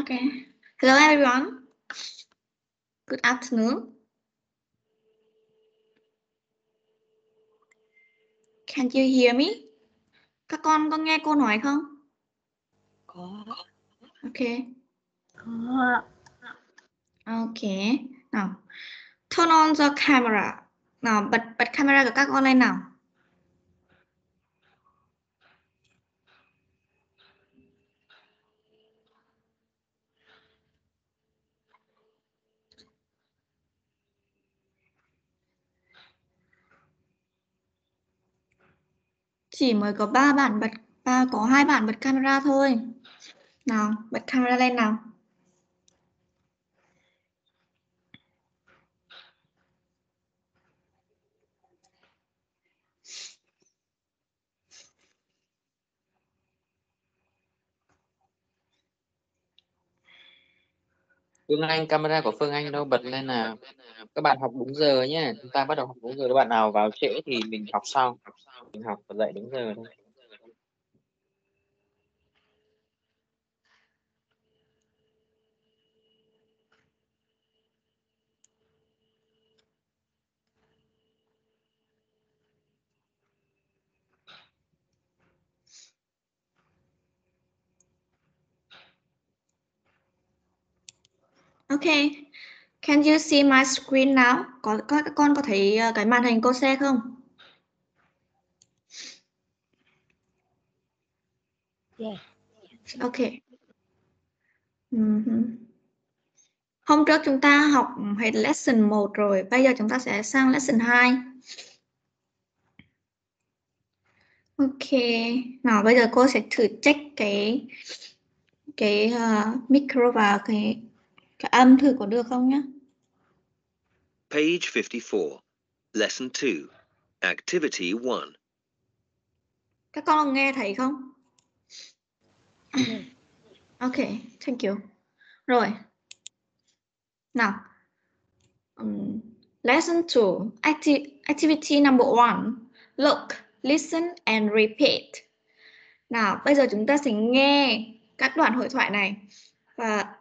Okay. Hello everyone. Good afternoon. Can you hear me? Các con có nghe cô nói không? có Okay. có Okay. Nào. Turn on the camera. Nào, bật bật camera của các con lên nào. Chỉ mới có ba bạn bật ba có hai bạn bật camera thôi. Nào, bật camera lên nào. Phương Anh, camera của Phương Anh đâu bật lên nào. Các bạn học đúng giờ nhé. Chúng ta bắt đầu học đúng giờ. Các bạn nào vào trễ thì mình học sau. Mình học và dạy đúng giờ thôi. Okay. Can you see my screen now? Có các con có thấy ờ, cái màn hình cô xe không? yeah Okay. Mhm. Hôm trước chúng ta học hết lesson 1 rồi, bây giờ chúng ta sẽ sang lesson 2. Ok, nào bây giờ cô sẽ thử check cái cái ờ, micro và cái âm thử có được không nhá. Page 54, Lesson 2, Activity 1. Các con nghe thấy không? Ok, thank you. Rồi. Nào. Um, lesson 2, acti activity number 1. Look, listen and repeat. Nào, bây giờ chúng ta sẽ nghe các đoạn hội thoại này và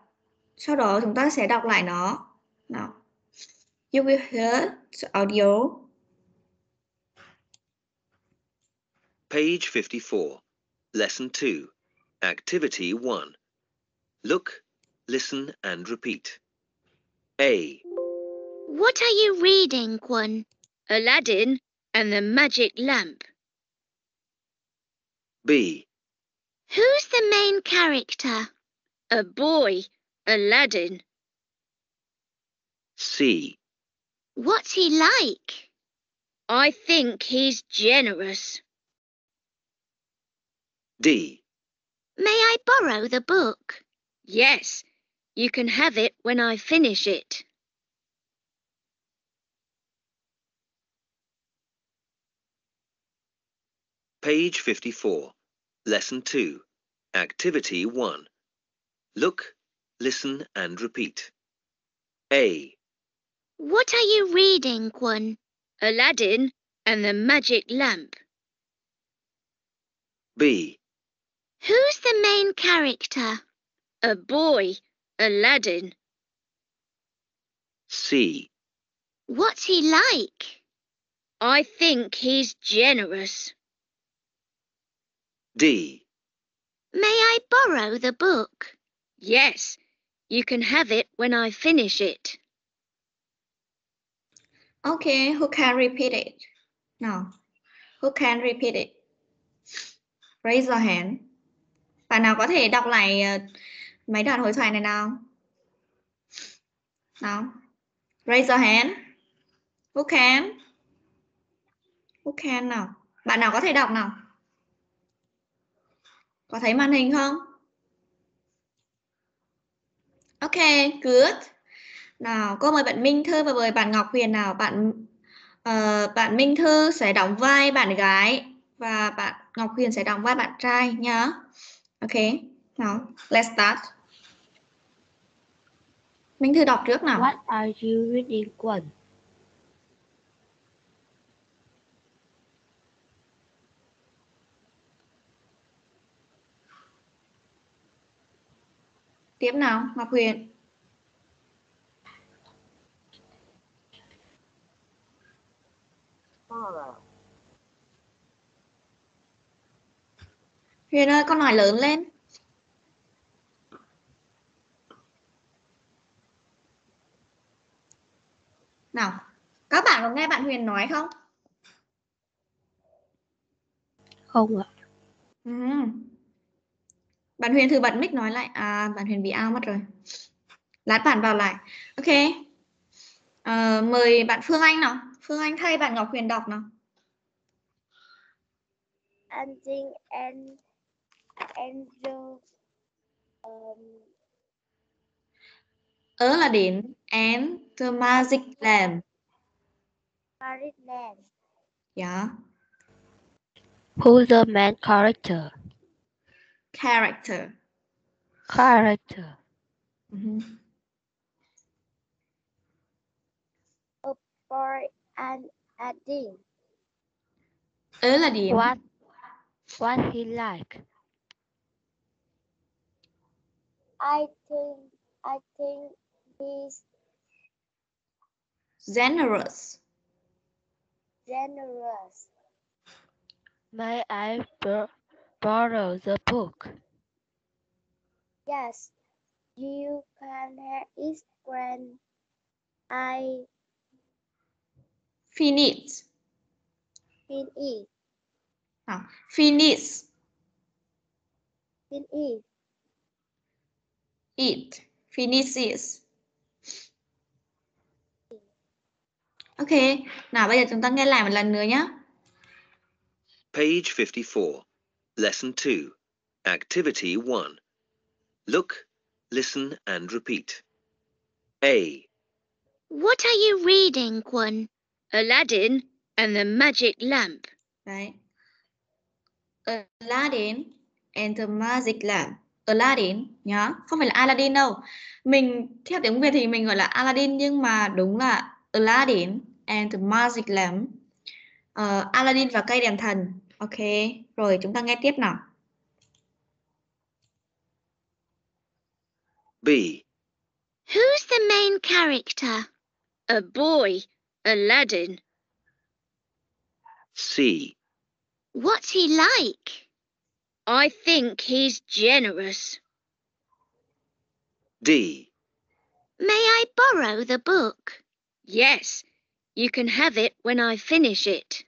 sau đó chúng ta sẽ đọc lại nó. Nào. You will hear the audio. Page 54, Lesson 2, Activity 1. Look, listen and repeat. A, What are you reading, Quan? Aladdin and the Magic Lamp. B, Who's the main character? A boy, Aladdin. C, What's he like? I think he's generous. D, May I borrow the book? Yes, you can have it when I finish it. Page 54, Lesson 2, Activity 1. Look, listen and repeat. A, What are you reading, Quan? Aladdin and the Magic Lamp. B, Who's the main character? A boy, Aladdin. C, What's he like? I think he's generous. D, May I borrow the book? Yes, you can have it when I finish it. Okay, who can repeat it? Now, who can repeat it? Raise your hand. Bạn nào có thể đọc lại ờ, mấy đoạn hội thoại này nào? Nào, raise your hand. Who can? Who can nào? Bạn nào có thể đọc nào? Có thấy màn hình không? Ok, good. Nào, cô mời bạn Minh Thư và mời bạn Ngọc Huyền nào. Bạn uh, bạn Minh Thư sẽ đóng vai bạn gái và bạn Ngọc Huyền sẽ đóng vai bạn trai nhá. Ok, nào, let's start. Minh Thư đọc trước nào. what are you reading Quan? Tiếp nào, Ngọc Huyền. Huyền ơi, con nói lớn lên. Nào, các bạn có nghe bạn Huyền nói không? Không ạ. Ừ. Bạn Huyền thử bật mic nói lại. À, bạn Huyền bị ao mất rồi. Lát bạn vào lại. Ok. Ờ, mời bạn Phương Anh nào. Phương Anh thay bạn Ngọc Huyền đọc nào. Ending and angel um, Ớ là đến and the magic lamp. Maryland. Yeah. Who's the main character? Character. Character. Mhm. For an adding. Ớ là điểm. What? What he like? I think I think he's Generous. generous. May I bor- borrow the book? Yes, you can have it when I Finish. finish. Nào, finish. Finish. It. Finishes. Ok. Nào bây giờ chúng ta nghe lại một lần nữa nhé. Page 54, Lesson 2, Activity 1. Look, listen and repeat. A, What are you reading, Quan? Aladdin and the Magic Lamp. Đấy. Aladdin and the Magic Lamp. Aladdin nhá, không phải là Aladdin đâu. Mình theo tiếng Việt thì mình gọi là Aladdin nhưng mà đúng là Aladdin and the Magic Lamp. Ờ, Aladdin và cây đèn thần. Ok, rồi chúng ta nghe tiếp nào. B, Who's the main character? A boy, Aladdin. C, What's he like? I think he's generous. D, May I borrow the book? Yes, you can have it when I finish it.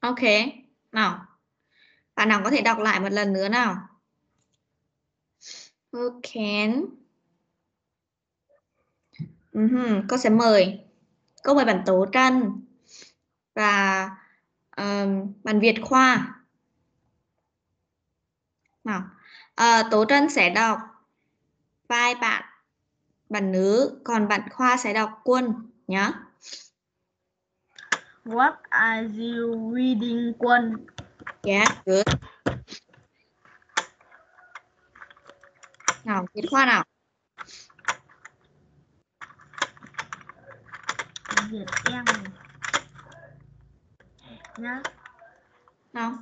Ok, nào. Bạn nào có thể đọc lại một lần nữa nào? Who can? Ừm, Cô sẽ mời. Cô mời bạn Tố Trân và ờm, bạn Việt Khoa. Nào, uh, Tố Trân sẽ đọc vai bạn, bạn nữ, còn bạn Khoa sẽ đọc quân nhé. What are you reading, Quân? Yeah, good. Nào, Việt Khoa nào. Việt em nhá. Nào.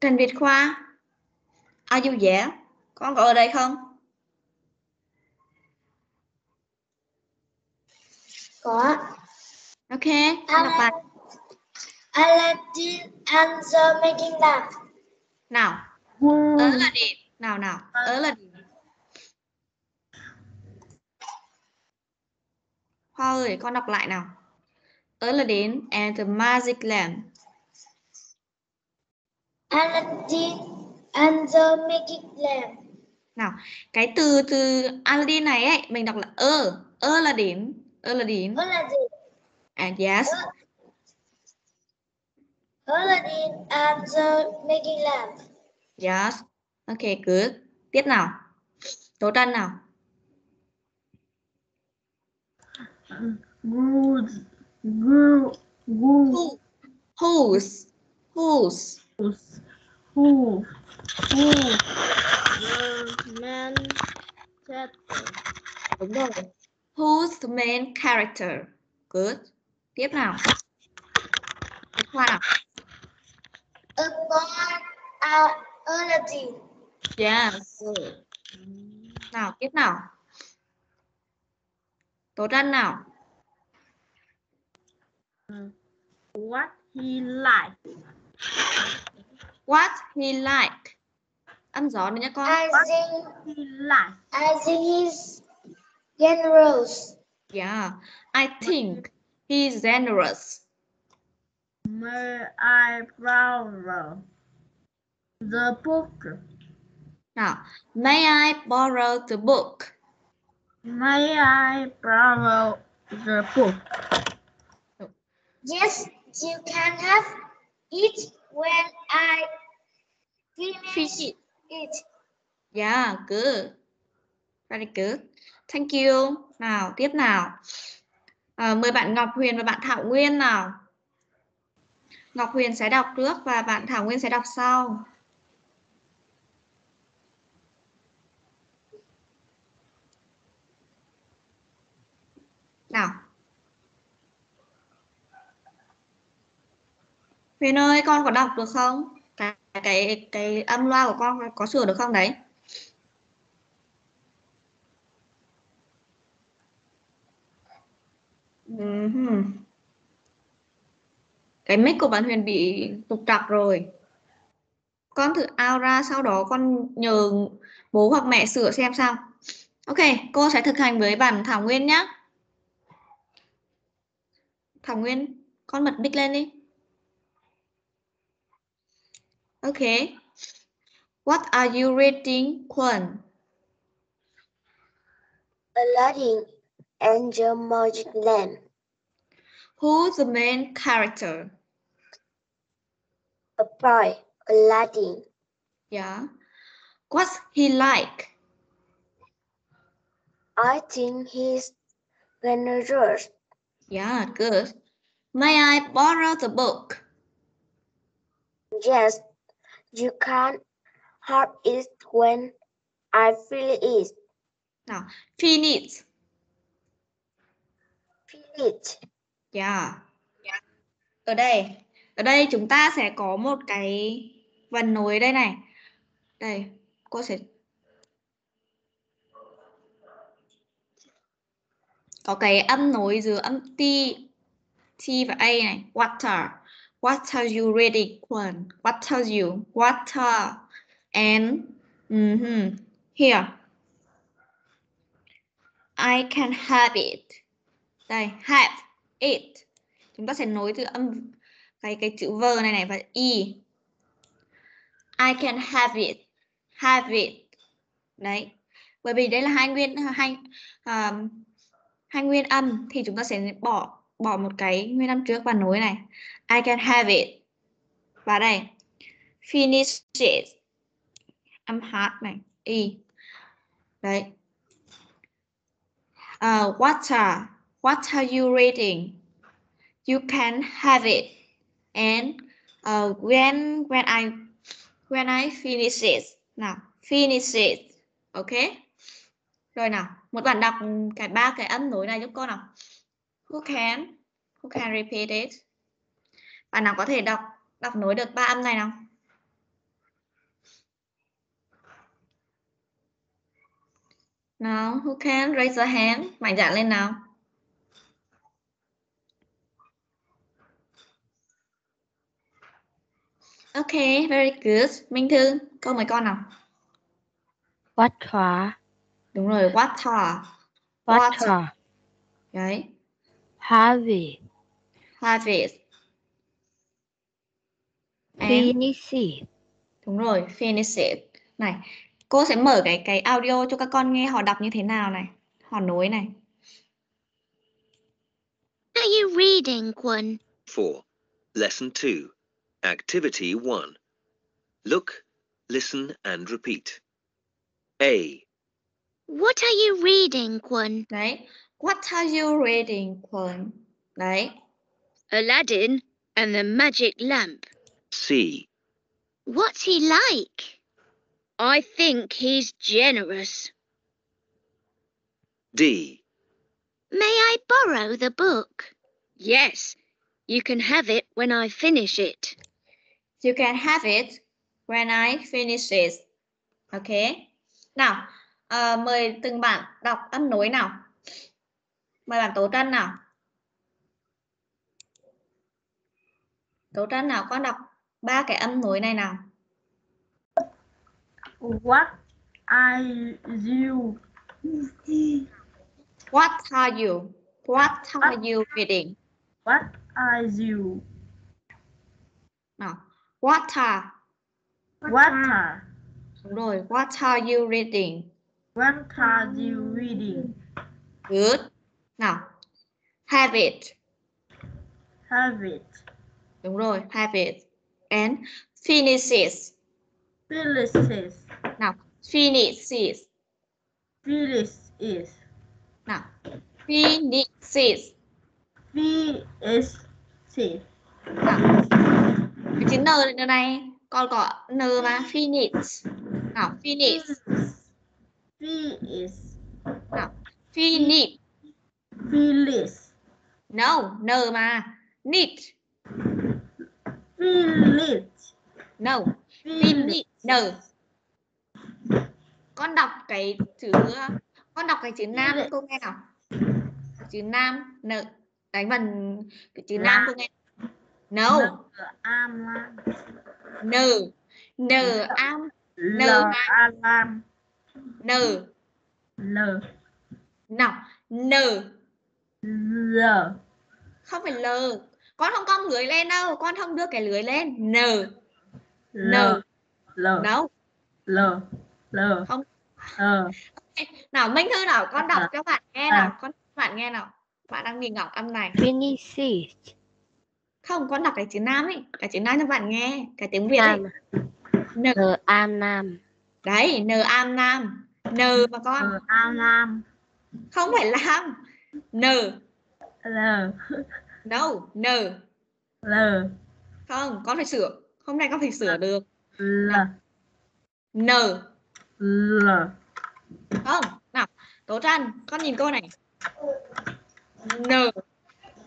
Trần Việt Khoa. Are you there? Con có ở đây không? Có. Ok, con đọc bài. Aladdin and the making lamp. Nào, ớ là điểm. Nào nào, ớ là điểm. Khoa ơi, con đọc lại nào. Aladdin and the Magic Lamp. Aladdin and the making lamp. Nào, cái từ từ Aladdin này ấy, mình đọc là ơ, ơ là điểm, ơ là điểm. Aladdin. And yes, Aladdin and the making lamp. yes. Ok, good. Tiếp nào. Tố Trân nào. Goose, goo, goose, Whose, whose. who, who, the man said, Đúng rồi. Who's the main character? Good. Tiếp nào. Khoa nào. upon Aladdin. Yes. Nào, tiếp nào. Tố Trân nào. What he like. What he like. Âm gió nữa nhé con. I think He like. I think he's generous. Yeah. I think he's generous. May I borrow the book? Now, may I borrow the book? May I borrow the book? Yes, you can have it when I finish Finish. it. Yeah, good. Very good. Thank you. Nào, tiếp nào. À, mời bạn Ngọc Huyền và bạn Thảo Nguyên nào. Ngọc Huyền sẽ đọc trước và bạn Thảo Nguyên sẽ đọc sau. Nào. Huyền ơi, con có đọc được không? Cái cái cái âm loa của con có sửa được không đấy? Ừm. Cái mic của bạn Huyền bị trục trặc rồi. Con thử out ra sau đó con nhờ bố hoặc mẹ sửa xem sao. Ok, cô sẽ thực hành với bạn Thảo Nguyên nhé. Thảo Nguyên, con bật mic lên đi. ok What are you reading, Quân? A and the Magic Lamp. Who's the main character? A boy, Aladdin. Yeah. What's he like? I think he's generous. Yeah, good. May I borrow the book? Yes, you can have it when I feel it. Ah, Nào, finish. It. Yeah. Ở đây, ở đây chúng ta sẽ có một cái vần nối đây này. Đây, cô sẽ có cái âm nối giữa âm T, T và A này. Water. What are you reading? One. What are you? Water. And mhm, here. I can have it. Đây, have it. Chúng ta sẽ nối từ âm cái cái chữ v này này và e. I can have it. Have it. Đấy. Bởi vì đây là hai nguyên hai um, hai nguyên âm thì chúng ta sẽ bỏ bỏ một cái nguyên âm trước và nối này. I can have it. Và đây. Finish it. Âm hát này. E. Đấy. Uh, water. What are you reading? You can have it. And uh, when when I when I finish it. Nào, finish it. Ok. Rồi nào, một bạn đọc cái ba cái âm nối này giúp cô nào. Who can? Who can repeat it? Bạn nào có thể đọc đọc nối được ba âm này nào? Nào, who can raise a hand? Mạnh dạn lên nào. Okay, very good. Minh Thư, câu mấy con nào? Water, Đúng rồi, water. water, Đấy, have it, have it. And, finish it, đúng rồi, finish it. Này, cô sẽ mở cái cái audio cho các con nghe họ đọc như thế nào này. Họ nối này. Are you reading, Kwon? 4. Lesson 2. Activity 1. Look, listen and repeat. A. What are you reading, Kwon? Đấy. What are you reading, Kwon? Đấy. Aladdin and the Magic Lamp. C. What's he like? I think he's generous. D. May I borrow the book? Yes, you can have it when I finish it. You can have it when I finish it. Ok. Nào, ờ, mời từng bạn đọc âm nối nào. Mời bạn Tố Trân nào. Tố Trân nào, con đọc ba cái âm nối này nào. What are you? What are you? What are you reading? What are you? Nào, what are? What are? Đúng rồi, what are you reading? What are you reading? Good. Nào, have it. Have it. Đúng rồi, have it. And finishes. Phyllis. Nào, finishes. Is. Nào, finishes. Nào, cái chữ N này, này con có N mà finish. Nào, finish. Phyllis. Nào, finish. Phyllis. No, N mà. Need. Phyllis. No, finish. N. Con đọc cái chữ con đọc cái chữ nam cô nghe nào. Chữ nam N đánh cái chữ nam cô nghe. No, Am. N. N am L. N. Alam. N. L. Nào, N. L. Không phải L. Con không cong lưới lên đâu, con không đưa cái lưới lên. N. L. L. No. L. L. Không. Ờ. Nào Minh Thư nào, con đọc À. cho bạn nghe nào, con bạn nghe nào. Bạn đang nhìn ngọc âm này. Finishes. Không, con đọc cái chữ nam ấy, cái chữ nam cho bạn nghe, cái tiếng Việt ấy. Nam. N. Am nam. Đấy, N am nam. N mà con, Ờ. Alam. không phải lam. N. L. No, N. L. Không, con phải sửa. Hôm nay con phải sửa được. L. N. L. Không, nào, Tố Trân, con nhìn cô này. N.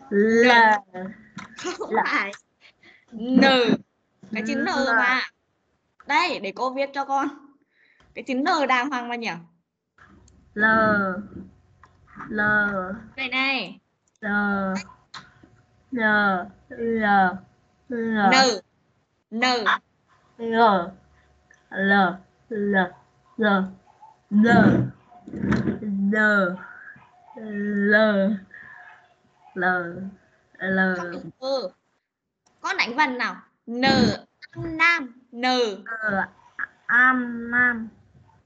L. Không Là- phải. N. Cái chữ N mà. Đây, để cô viết cho con. Cái chữ N đàng hoàng mà nhỉ? L. L. Đây này. L. L. L. L. N. N. L. L. L. L. L. L. L. L. L. Con đánh vần nào. N. Âm nam. N. Am nam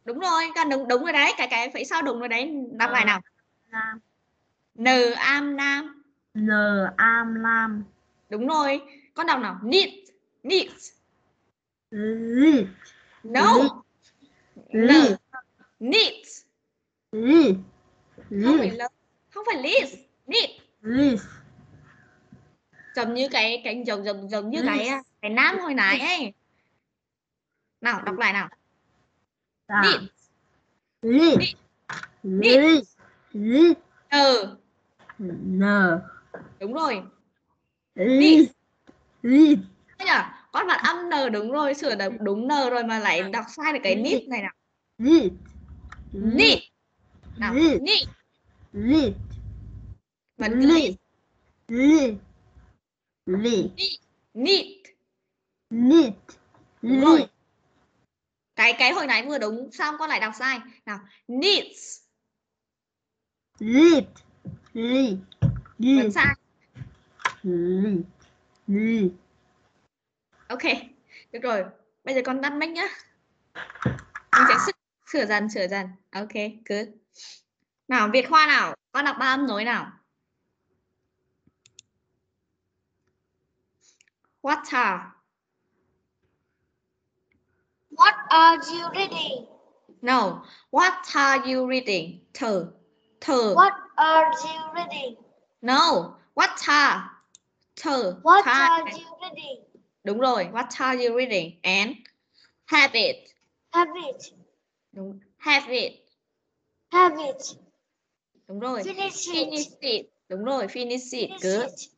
Đúng rồi, con đúng đúng rồi đấy. Cái cái phải sao đúng rồi đấy. Đọc lại nào. nam N am nam. N am nam Đúng rồi. Con đọc nào. Need. Need. Lit No. N. Need. Lit Không phải Lit L. Không phải list. Giống như cái cái giống giống giống như cái List. cái nam hồi nãy ấy. Nào đọc lại nào. Dạ. Lit. Lit Lit Lit n N. Đúng rồi. Lit Thế nhỉ con bạn âm n đúng rồi sửa được đúng n rồi mà lại đọc sai được cái nít này nào. Lit nít nào nít Lit vẫn cứ nít Lit. Đúng rồi. Lit cái cái hồi nãy vừa đúng xong con lại đọc sai? Nào needs Lit. Lit. Vẫn Lit. sai. Lit. Lit. Ok được rồi. Bây giờ con tắt mic nhá. Mình sẽ sửa, dần sửa dần. Ok good. Nào Việt Khoa nào? Con đọc ba âm nối nào what are What are you reading? no. What are you reading? Thử thử What are you reading? no. What are? Thử What are. are you reading? đúng rồi. What are you reading? And? Have it Have it. đúng. Have it Have it. đúng rồi. Finish it. finish it. Đúng rồi. Finish it. Finish good. it.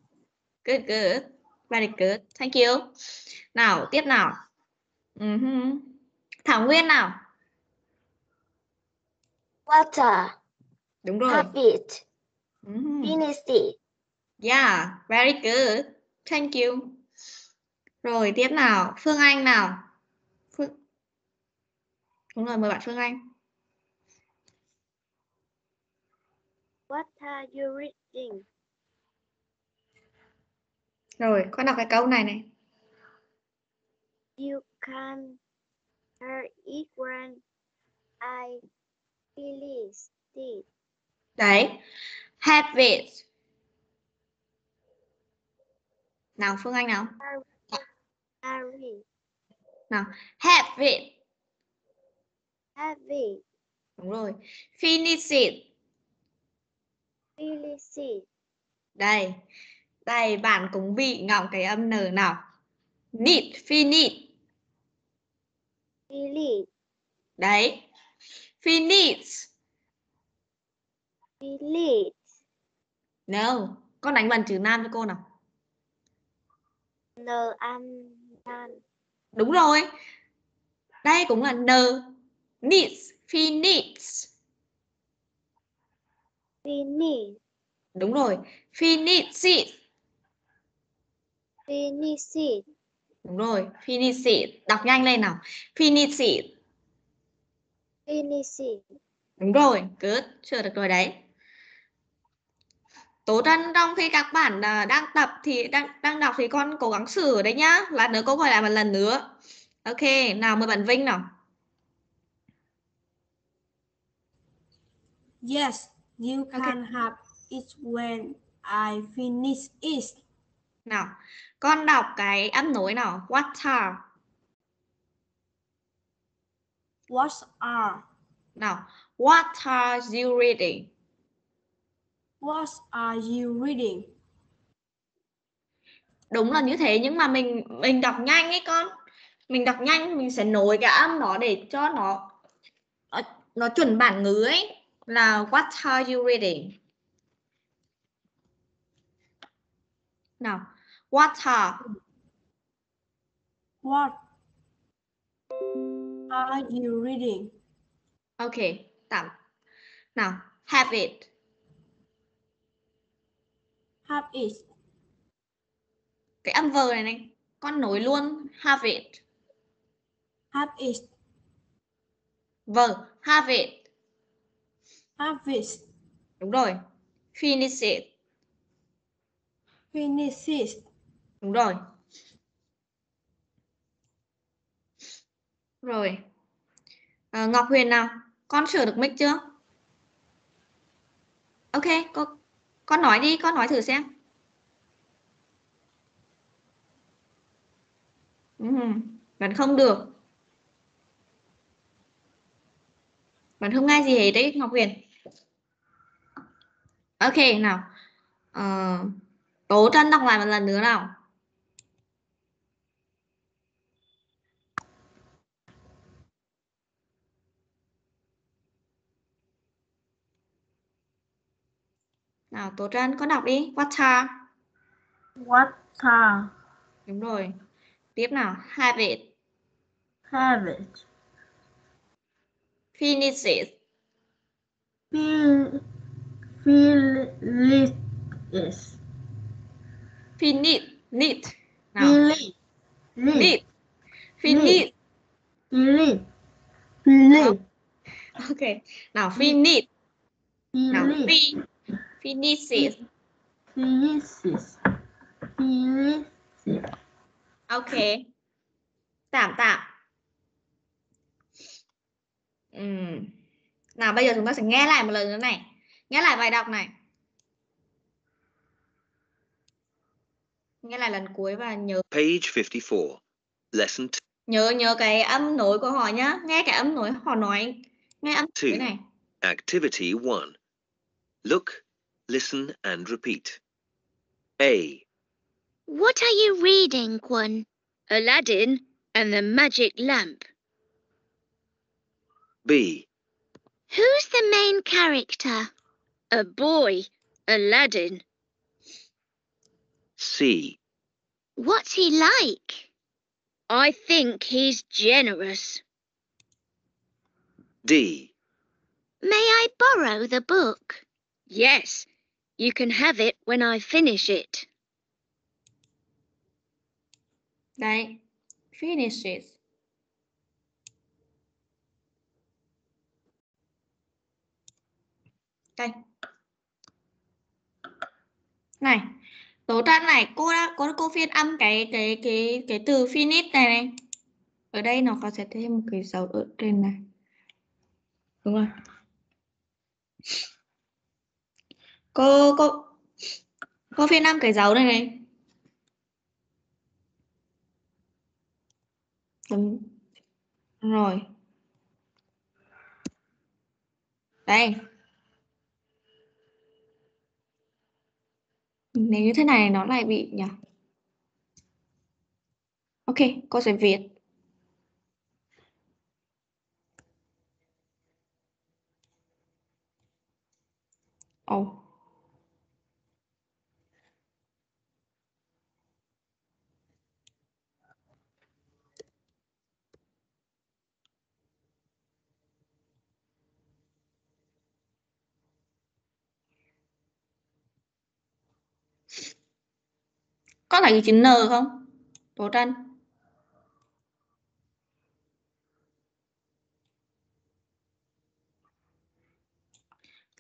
Good, good. Very good. Thank you. Nào, tiếp nào. Ừm hưm. Thảo Nguyên nào. Water. Đúng rồi. Have it. Mhm. Finish it. Yeah, very good. Thank you. Rồi tiếp nào, Phương Anh nào. Phương Đúng rồi, mời bạn Phương Anh. What are you reading? Rồi, con đọc cái câu này này. You can hear it when I finish it. Đấy. Have it. Nào Phương Anh nào. Harry, Nào, have it. have it, Đúng rồi. Finish it. finish it. Đây. Đây, bạn cũng bị ngọng cái âm n nào. Need, finish. Finish, Đấy. Finish. finish. No. Con đánh bằng chữ nam cho cô nào. N an nan. Đúng rồi. Đây cũng là n. Needs, finish. Finish, Đúng rồi. Finish it. Đúng rồi. Finish it. Đọc nhanh lên nào. Finish it. Finish it. Đúng rồi. Good. Sửa được rồi đấy. Tố Trân trong khi các bạn à, đang tập thì đang đang đọc thì con cố gắng sửa đấy nhá. Lát nữa cô gọi lại một lần nữa. Ok, nào mời bạn Vinh nào. Yes, you Okay. can have it when I finish it. Nào, con đọc cái âm nối nào. What are? What are Nào, what are you reading? What are you reading? Đúng là như thế nhưng mà mình mình đọc nhanh ấy con. Mình đọc nhanh mình sẽ nối cái âm đó để cho nó nó, nó chuẩn bản ngữ ấy là what are you reading? Nào, what are? What are you reading? Ok, tạm. Nào, have it. Have it. Cái âm vờ này này, con nối luôn have it. Have it. Vờ, have it. Have it. Đúng rồi. Finish it. Finish. Đúng rồi. Rồi. À, Ngọc Huyền nào? Con sửa được mic chưa? Ok, con, con nói đi, con nói thử xem. Ừm, vẫn không được. Vẫn không nghe gì hết đấy, Ngọc Huyền. Ok, nào. Uh... Tố Trân đọc lại một lần nữa nào. Nào, Tố Trân, con đọc đi. What are? What are Đúng rồi. Tiếp nào. Have it. have it? Finish it. Feel feel it Finish. Need. Nào. Feel it. Lit. Need. Finish. Feel it. Feel it. Ok. Nào, finish. Nào, fi. Finish it. Finish it. Finish it. Ok. Tạm tạm. Ừm. Nào bây giờ chúng ta sẽ nghe lại một lần nữa này. Nghe lại bài đọc này. Nghe lại lần cuối và nhớ Page 54. Lesson nhớ nhớ cái âm nối của họ nhá. Nghe cái âm nối họ nói. Nghe âm nối Two. này. Activity 1. Look, listen, and repeat. A. What are you reading, Quan? Aladdin and the Magic Lamp. B. Who's the main character? A boy, Aladdin. C. What's he like? I think he's generous. D. May I borrow the book? Yes, you can have it when I finish it. Đấy. Finishes. Đây. Này, Tố Trang này, cô đã cô cô phiên âm cái cái cái cái từ finish này này. Ở đây nó có sẽ thêm một cái dấu ở trên này. Đúng rồi. Cô cô cô phiên âm cái dấu này này. Đúng. Rồi. Đây. Nếu như thế này nó lại bị nhỉ? Ok, cô sẽ viết. Ồ. Có phải cái chữ N không? Tố Trân.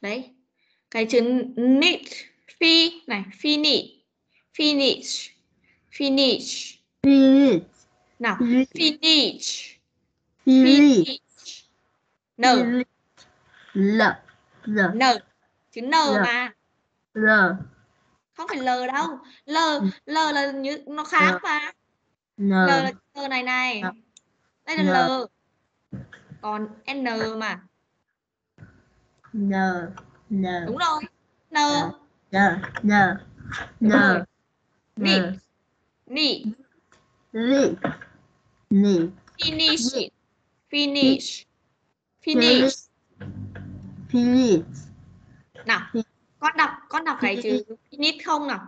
Đấy. Cái chữ need phi này, finish, finish, finish. Finish. Nào, Finish. finish. N. L. L. N. Chữ N mà. L. Không phải L đâu. L, L là như nó khác mà. N. L là N này này. Dạ. Đây là L. L. Còn N mà. N. N. Đúng rồi. N. N. N. N. N. Need. Need. Li. Ni. Finish. Finish. Finish. Finish. Nào, con đọc con đọc cái chữ finish không nào?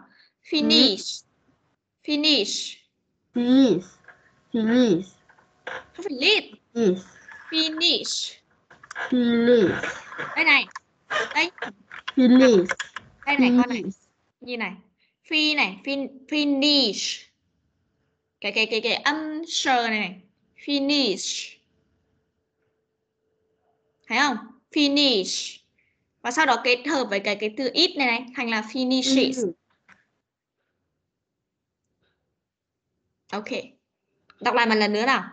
Finish. Finish. Finish. Finish. Không phải. Finish. Finish. Finish. Đây này. Đây, Finish. đây này con này. Như này. Phi này, fin, finish. Cái cái cái cái âm sờ này. Finish. Thấy không? Finish. Và sau đó kết hợp với cái cái từ ít này này thành là finishes. Ok. Đọc lại một lần nữa nào.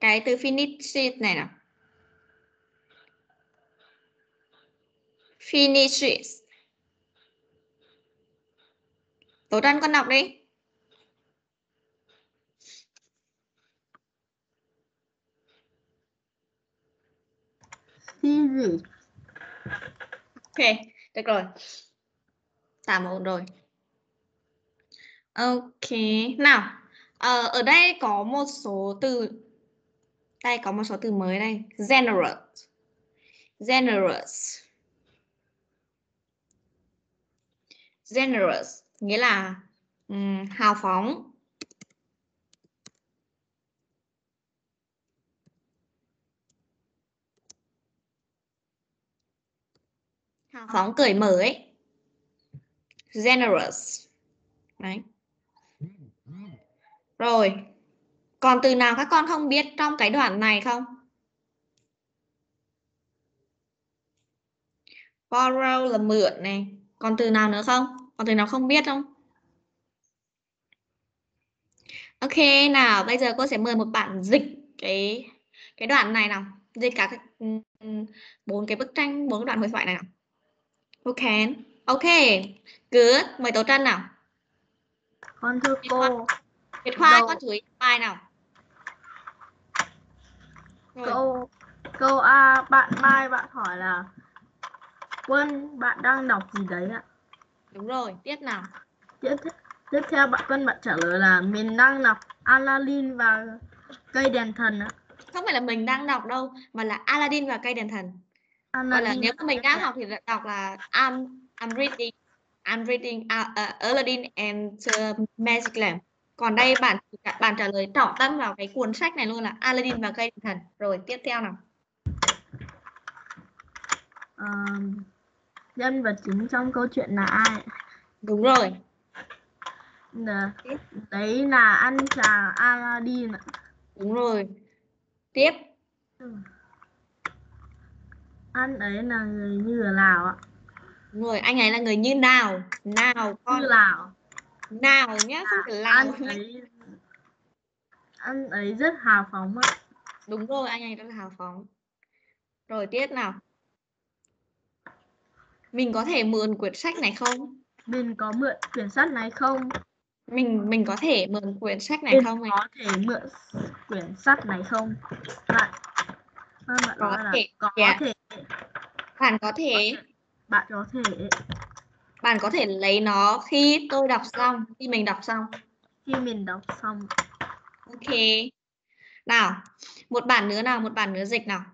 Cái từ finishes này nào. Finishes. Tố Trân con đọc đi. Ok, được rồi. Tạm ổn rồi. Ok, nào. Ờ, ở đây có một số từ đây có một số từ mới đây. Generous. Generous. Generous nghĩa là um, hào phóng. Hào phóng cởi mở ấy. Generous. Đấy. Rồi. Còn từ nào các con không biết trong cái đoạn này không? Borrow là mượn này. Còn từ nào nữa không? Còn từ nào không biết không? Ok, nào bây giờ cô sẽ mời một bạn dịch cái cái đoạn này nào. Dịch cả ừ, ừ, bốn cái bức tranh, bốn đoạn hội thoại này nào. Ok. Ok. Good. Mời Tố Trân nào. Con thưa cô, Việt Khoa Đâu? con thử bài nào. Rồi. câu câu A bạn Mai bạn hỏi là Quân bạn đang đọc gì đấy ạ? Đúng rồi, tiếp nào. Tiếp tiếp theo bạn Quân bạn trả lời là mình đang đọc Aladdin và cây đèn thần ạ. Không phải là mình đang đọc đâu, mà là Aladdin và cây đèn thần. Còn là nếu mà mình đang học thì đọc là I'm I'm reading I'm reading uh, uh, Aladdin and uh, Magic Lamp. Còn đây bạn bạn trả lời trọng tâm vào cái cuốn sách này luôn là Aladdin và cây thần. Rồi tiếp theo nào. Ờm, nhân vật chính trong câu chuyện là ai? Đúng rồi. Đấy là anh chàng Aladdin ạ. Đúng rồi. Tiếp. Anh ấy là người như ở Lào ạ. Rồi, anh ấy là người như nào? Nào con. Như Lào. Nào nhá, không phải Lào. Anh ấy anh ấy rất hào phóng ạ. Đúng rồi, anh ấy rất là hào phóng. Rồi tiếp nào. Mình có thể mượn quyển sách này không? Mình có mượn quyển sách này không? Mình mình có thể mượn quyển sách này Mình không này? có thể mượn quyển sách này không? Bạn bạn Có nói là thể, có dạ. thể Bạn có thể bạn có thể bạn có thể lấy nó khi tôi đọc xong, khi mình đọc xong. khi mình đọc xong Ok. Nào, một bản nữa nào, một bản nữa dịch nào.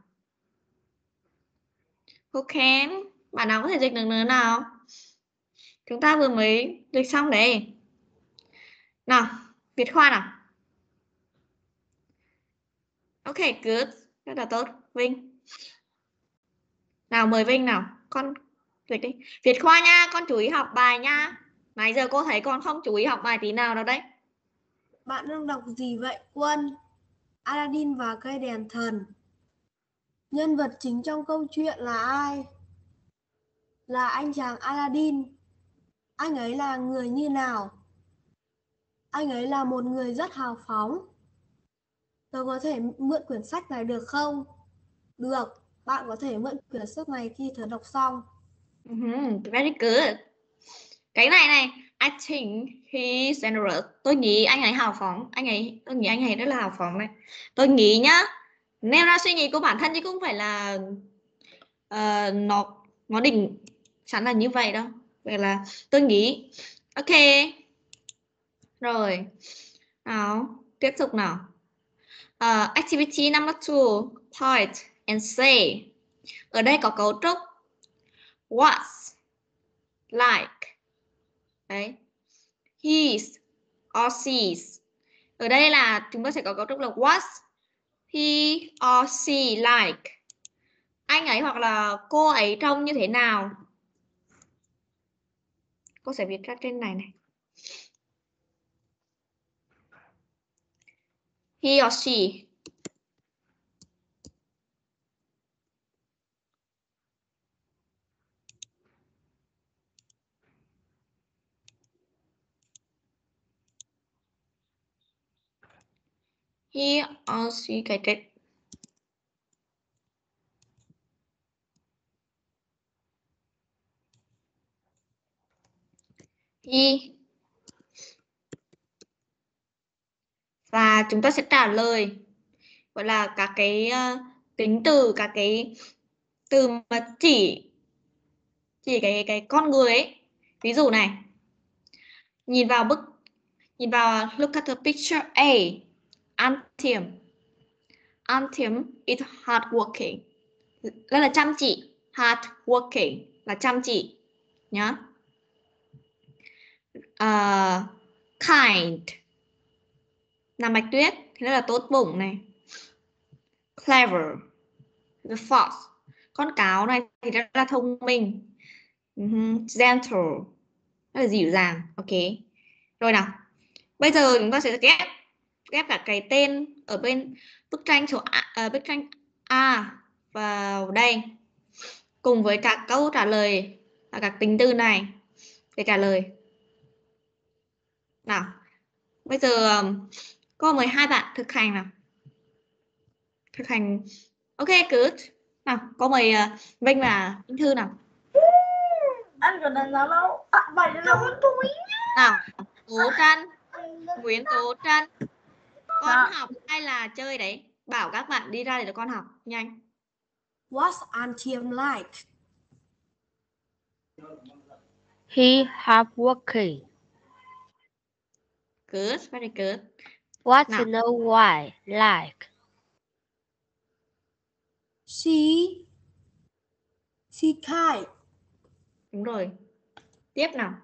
Can? Bạn nào có thể dịch được nữa nào? Chúng ta vừa mới dịch xong đấy. Nào, Việt Khoa nào. Ok, good. Rất là tốt. Vinh. Nào, mời Vinh nào. Con dịch đi. Việt Khoa nha, con chú ý học bài nha. Nãy giờ cô thấy con không chú ý học bài tí nào đâu đấy. Bạn đang đọc gì vậy quân? Aladdin và cây đèn thần. Nhân vật chính trong câu chuyện là ai? Là anh chàng Aladdin. Anh ấy là người như nào? Anh ấy là một người rất hào phóng. Tớ có thể mượn quyển sách này được không? Được, bạn có thể mượn quyển sách này khi tớ đọc xong. Mhm, very good. Cái này này, I think he's generous. Tôi nghĩ anh ấy hào phóng. Anh ấy, tôi nghĩ anh ấy rất là hào phóng này. Tôi nghĩ nhá, nêu ra suy nghĩ của bản thân chứ không phải là uh, nó nó định sẵn là như vậy đâu. Vậy là tôi nghĩ, ok. Rồi, nào, tiếp tục nào. Uh, activity number two, point and say. Ở đây có cấu trúc was like. Đấy. His or she's. Ở đây là chúng ta sẽ có cấu trúc là was, he or she like. Anh ấy hoặc là cô ấy trông như thế nào? Cô sẽ viết ra trên này này. He or she. He or she cái trích he. Và chúng ta sẽ trả lời gọi là các cái uh, tính từ các cái từ mà chỉ chỉ cái cái con người ấy. Ví dụ này nhìn vào bức nhìn vào look at the picture A. Anthem Anthem is hard working là chăm chỉ. Hard working là chăm chỉ nhá. Uh, kind là bạch tuyết thì rất là tốt bụng này. Clever the fox. Con cáo này thì rất là thông minh. Mhm, gentle. Rất là dịu dàng ok. Rồi nào bây giờ chúng ta sẽ ghép ghép cả cái tên ở bên bức tranh số A, à, bức tranh A vào đây cùng với các câu trả lời và các tính từ này để trả lời. Nào bây giờ um, có mời hai bạn thực hành nào. Thực hành. Ok good. Nào có mời uh, Vinh và Minh Thư nào. Anh còn đang nói đâu à, bài đâu nào Tố Trăn. Nguyễn Tố Trăn con Dạ. học hay là chơi đấy bảo các bạn đi ra để cho con học nhanh What's Anthem like? He hardworking. good very good What's Nào. Snow White like? She She kind. đúng rồi tiếp nào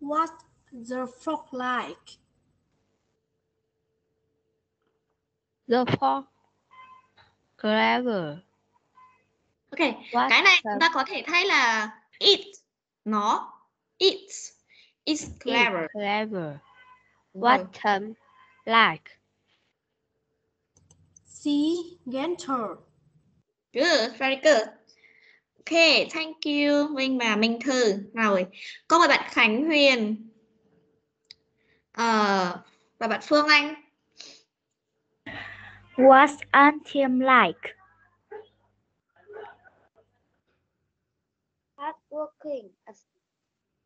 What's the frog like? The fox. clever. Ok, What cái này chúng ta có thể thấy là it nó it's it's is clever. clever? Đúng rồi. What term like? C. Gentle. Good, very good. Ok, thank you Minh và Minh Thư. Rồi, có mời bạn Khánh Huyền Ờ, và bạn Phương Anh. What's Anthem like? Hardworking.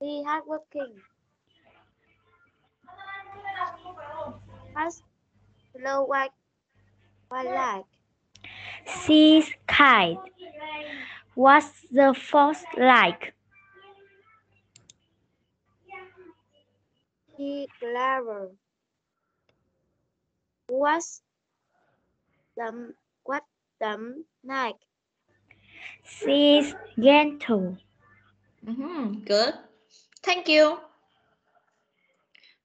He hardworking. Has slow white white like. She's kind. What's the force like? He clever. What's the what the like? She's gentle. Mhm, Good. Thank you.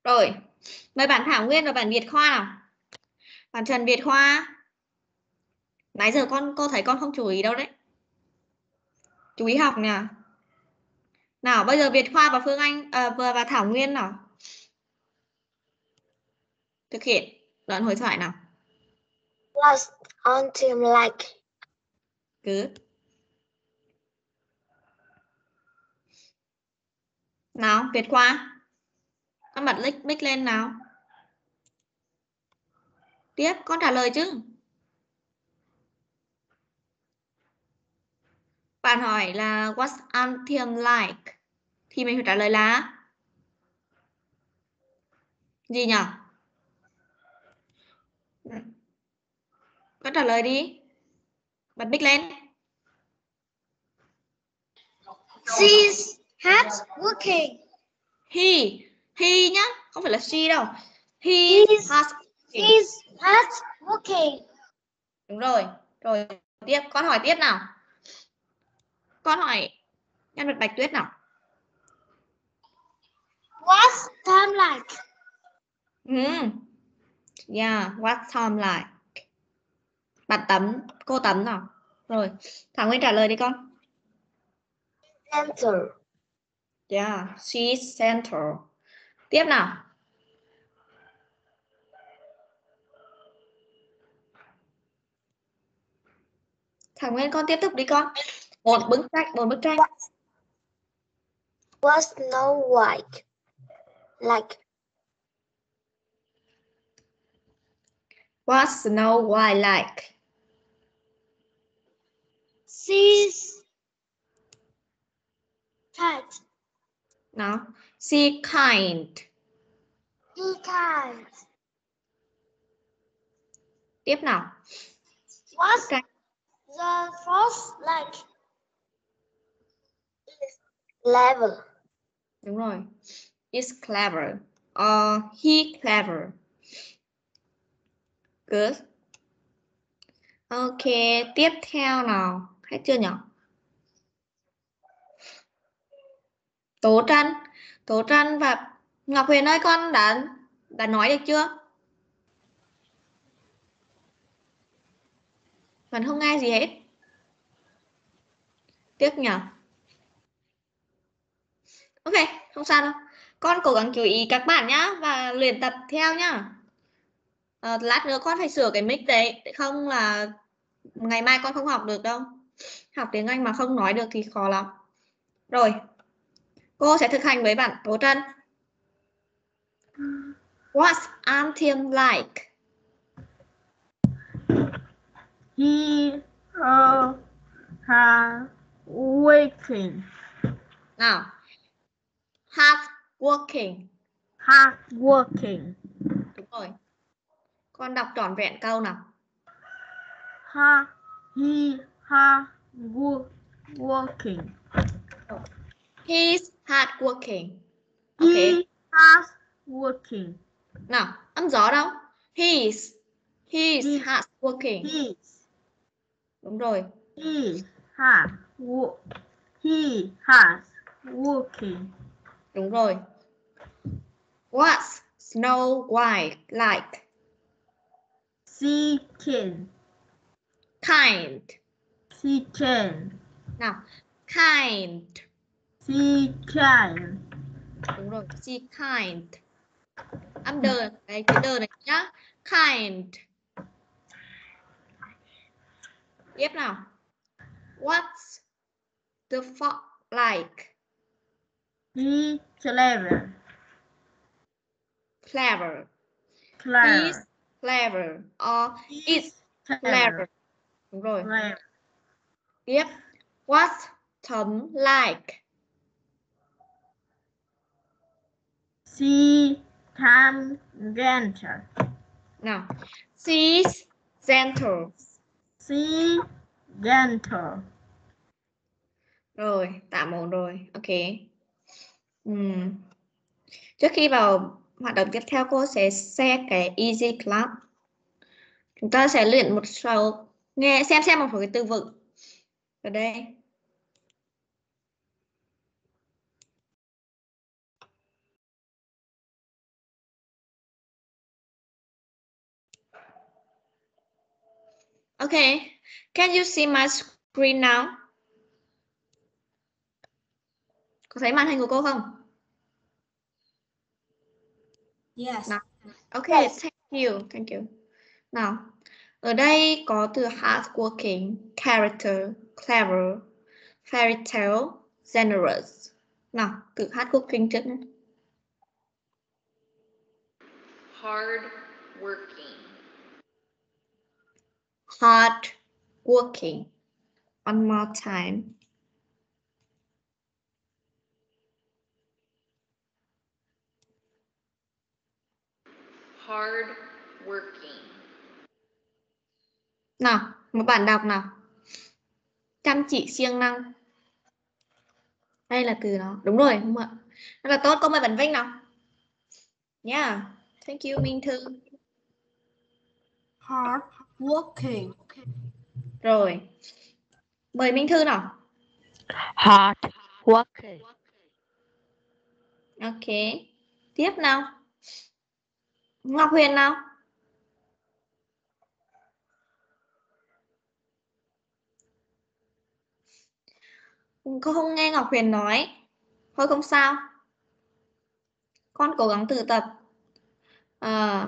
Rồi, mời bạn Thảo Nguyên và bạn Việt Khoa nào. Bạn Trần Việt Khoa. Nãy giờ con cô thấy con không chú ý đâu đấy. Chú ý học nè. Nào, bây giờ Việt Khoa và Phương Anh à, và Thảo Nguyên nào. Thực hiện đoạn hội thoại nào. What's autumn like? Good. Nào, Việt Khoa. Con bật mic, mic lên nào. Tiếp, con trả lời chứ. Bạn hỏi là what's anthem like? Thì mình phải trả lời là gì nhỉ? Con trả lời đi. Bật mic lên. She's hard working. He, he nhá, không phải là she đâu. He He's- has She's hard working. Đúng rồi. Rồi tiếp, con hỏi tiếp nào. Con hỏi nhân vật Bạch Tuyết nào. What's time like? Ừ. Yeah, what Tom like? Bạn Tấm, cô Tấm nào. Rồi, Thảo Nguyên trả lời đi con. Gentle. Yeah, she's central. Tiếp nào. Thảo Nguyên con tiếp tục đi con. Một bức tranh, một bức tranh. What's Snow White like? What's Snow White like? She's cat. Nào. see kind. He kind. Tiếp nào. What's the force like? Level. Đúng rồi. Is clever. Or he clever. Good. Ok, tiếp theo nào. Hết chưa nhỉ? Tố Trăn Tố Trăn và Ngọc Huyền ơi con đã đã nói được chưa? Vẫn không nghe gì hết. Tiếc nhỉ? Ok, không sao đâu. Con cố gắng chú ý các bạn nhá và luyện tập theo nhá. à, lát nữa con phải sửa cái mic đấy, không là ngày mai con không học được đâu. Học tiếng Anh mà không nói được thì khó lắm. Rồi, cô sẽ thực hành với bạn Tố Trân. What's Anthem like? He, her, her, waking, Nào. Hard working. hard working, Đúng rồi. Con đọc trọn vẹn câu nào. ha, he, her, wo, working. He's hard working. He Ok. has working. Nào, âm gió đâu? He's. He's He- hard working. He, Đúng rồi. he has, wo, he has working. Đúng rồi. What's Snow White like? She can, kind Can. nào kind can. đúng rồi she kind âm đờ cái cái đờ này nhá kind tiếp nào what's the fox like He clever. clever Clever. is clever or is Clever. clever đúng rồi Clever. Tiếp what's Tom like She can gentle. nào she's gentle She gentle. Rồi, tạm ổn rồi. Ok. Ừm. Trước khi vào hoạt động tiếp theo, cô sẽ share cái Easy Club. Chúng ta sẽ luyện một số, nghe xem xem một số cái từ vựng ở đây. Okay, can you see my screen now? Có thấy màn hình của cô không? Yes. Nào. Okay, thank you, thank you. Nào, ở đây có từ hardworking, character, clever, fairy tale, generous. Nào, từ hardworking trước nhé. hard working, Hard working. One more time. hard working, Nào, một bạn đọc nào. Chăm chỉ siêng năng. Đây là từ đó. Đúng rồi, đúng ạ. Rất là tốt. Cô mời bạn Vinh nào. Yeah. Thank you, Minh Thư. Hard working. Rồi. Mời Minh Thư nào. Hard working. Ok. Tiếp nào. Ngọc Huyền nào. Cô không nghe Ngọc Huyền nói. Thôi không sao. Con cố gắng tự tập. À,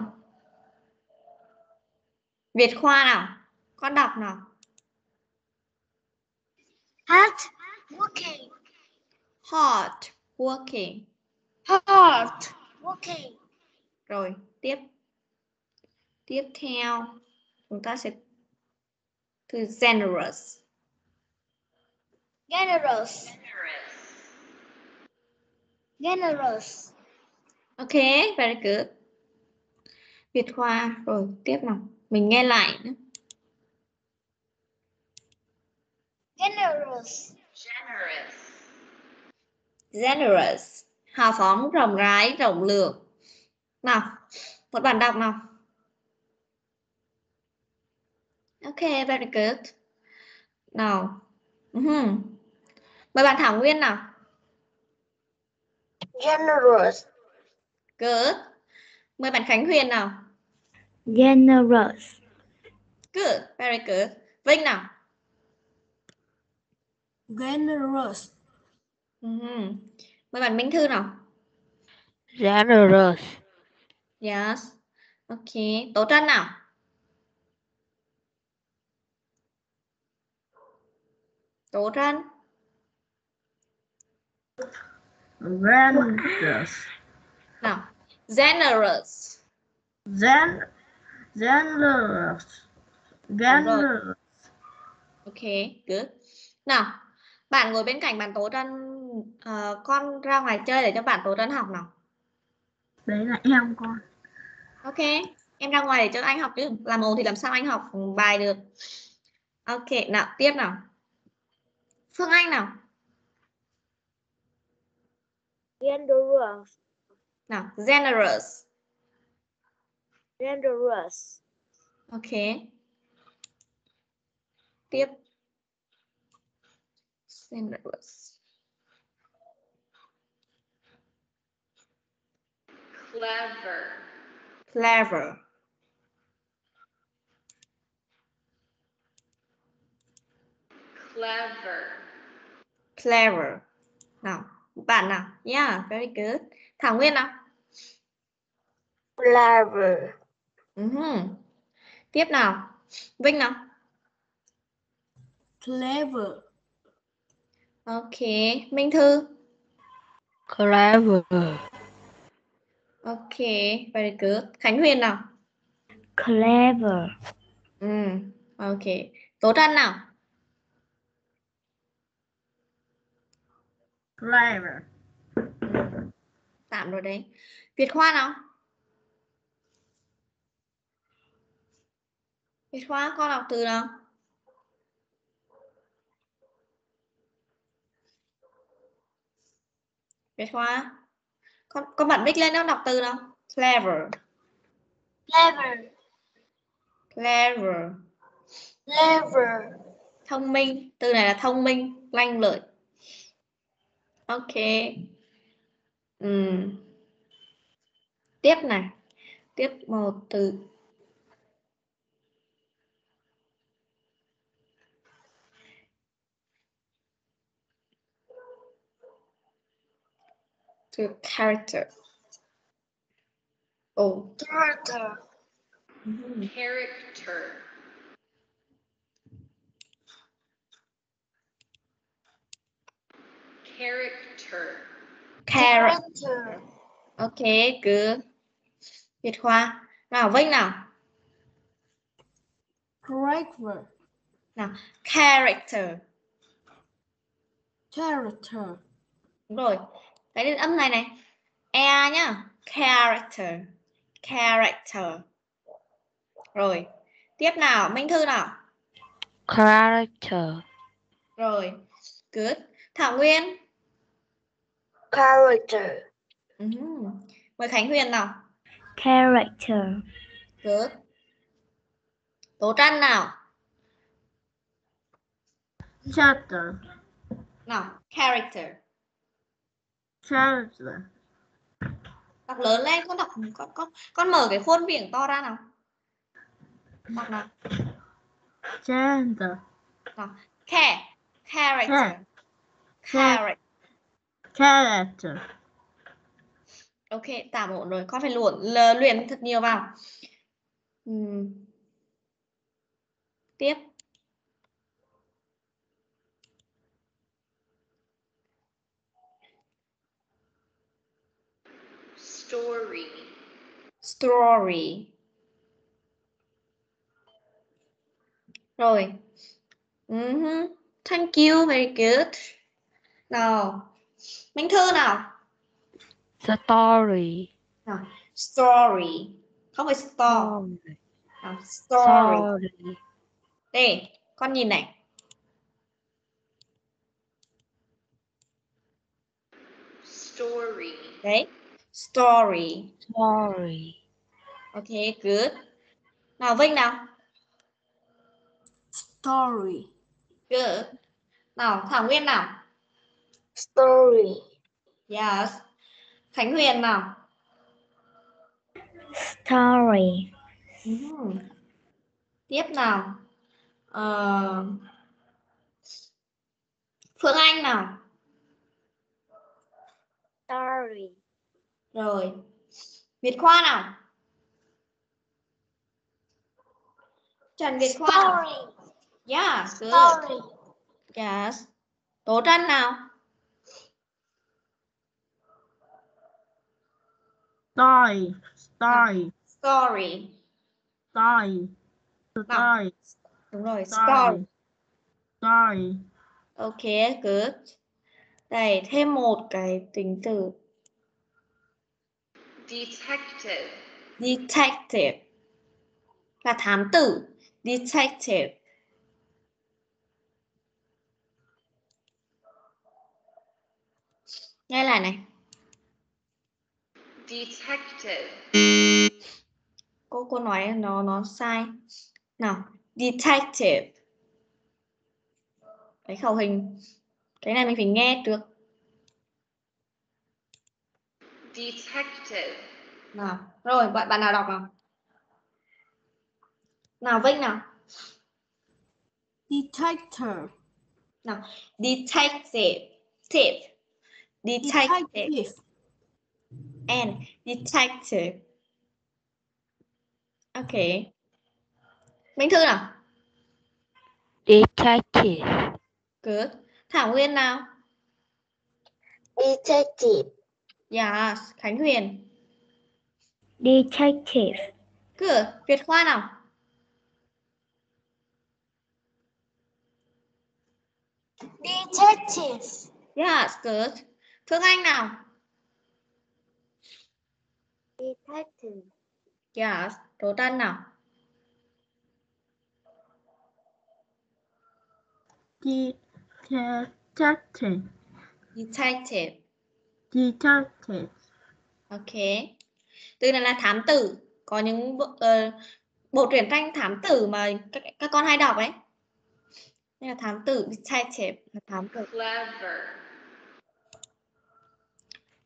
Việt Khoa nào. Con đọc nào. Hard working. Hard working. Hard working. Rồi, tiếp. Tiếp theo, chúng ta sẽ từ generous. Generous. Generous. Ok, very good. Việt Khoa, rồi tiếp nào. Mình nghe lại nữa. Generous. generous, Generous, hào phóng, rộng rãi, rộng lượng. Nào, một bạn đọc nào. Ok, very good. Nào. uhum. Mời bạn Thảo Nguyên nào. Generous. Good. Mời bạn Khánh Huyền nào. Generous. Good, very good. Vinh nào. Generous. uhum. Mời bạn Minh Thư nào. Generous. Yes. Ok. Tố Trân nào. Tố Trân. Generous. Nào. Generous. Gen generous. Generous. Ok, good. Nào, bạn ngồi bên cạnh bạn Tố Trân, ờ, con ra ngoài chơi để cho bạn Tố Trân học nào. Đấy là em con. Ok, em ra ngoài để cho anh học chứ. Làm ồn thì làm sao anh học bài được. Ok, nào, tiếp nào. Phương Anh nào. Generous. Nào, generous. Generous. Ok. Tiếp. Generous. clever, Clever. clever, clever. Nào, bạn nào. Yeah, very good. Thảo Nguyên nào. Clever. Mhm. Tiếp nào. Vinh nào. clever, Ok, Minh Thư. Clever. Ok, very good. Khánh Huyền nào. Clever. Ừ, ok. Tố Trân nào. Clever Tạm rồi đấy. Việt Khoa nào. Việt Khoa, con đọc từ nào. Việt Khoa. Con con bật mic lên nó đọc từ nào. Clever. clever, Clever. clever, Thông minh. Từ này là thông minh, lanh lợi. Ok. Ừm. Tiếp này. Tiếp một từ. Từ character. Oh. character, Mhm. character, character, Character. character, Ok, cứ Việt Khoa. Nào Vinh nào. character, Nào, character. character, Đúng rồi. Cái lên âm này này. E nhá. Character. Character. Rồi. Tiếp nào, Minh Thư nào. Character. Rồi. Good. Thảo Nguyên. Character, Mhm. Mời Khánh Huyền nào. Character. Good. Tố Trân nào. character Nào, character. character Đọc lớn lên, con đọc con con con mở cái khuôn miệng to ra nào. Đọc nào. character Nào. Care. Character. Care. Character character Ok, tạm ổn rồi. Con phải luyện luyện thật nhiều vào. Uhm. Tiếp. story, Story. Rồi. huh. Thank you, very good. Nào. Minh Thư nào. Story. Nào. Story. Không phải store. Story. Nào. Story. Story. Đây, con nhìn này. story, Đấy. Story. Story. Ok, good. Nào Vinh nào. story, Good. Nào, Thảo Nguyên nào. Story, Yes. Khánh Huyền nào. Story. Ừm. Tiếp nào. Ờ... Phương Anh nào. story, Rồi. Việt Khoa nào. Trần Việt Khoa story, Yeah, good. story, Yes. Tố Trân nào. Story story Story. story story Đúng rồi, story. story Ok, good. Đây, thêm một cái tính từ detective, detective là thám tử. Detective. Nghe lại này. Detective, Cô cô nói nó nó sai. Nào, detective. Cái khẩu hình. Cái này mình phải nghe được. detective, Nào, rồi bạn bạn nào đọc nào? Nào Vinh nào. detector, nào detective tip detective Detective. And detective. Ok. Minh Thư nào? Detective. good. Thảo Nguyên nào? Detective. yes. Khánh Huyền. Detective. good. Việt Khoa nào? Detective. yes. Good. Phương Anh nào Detective. yes Đỗ Tân nào Detective. detective Detective. Ok. Từ này là thám tử. Có những bộ, ờ, bộ truyện tranh thám tử mà các, các con hay đọc ấy. Đây là thám tử detective là thám tử. clever,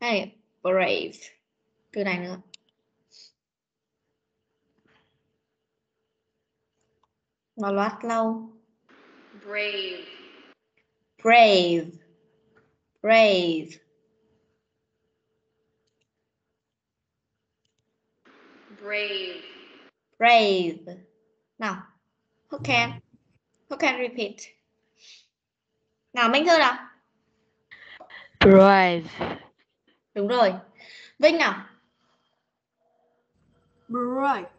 Đây, brave. Từ này nữa. Nó loát lâu. brave, Brave. Brave. brave, Brave. Nào. Who can? Who can repeat? Nào Minh Thư nào. Brave. Đúng rồi. Vinh nào. Brave.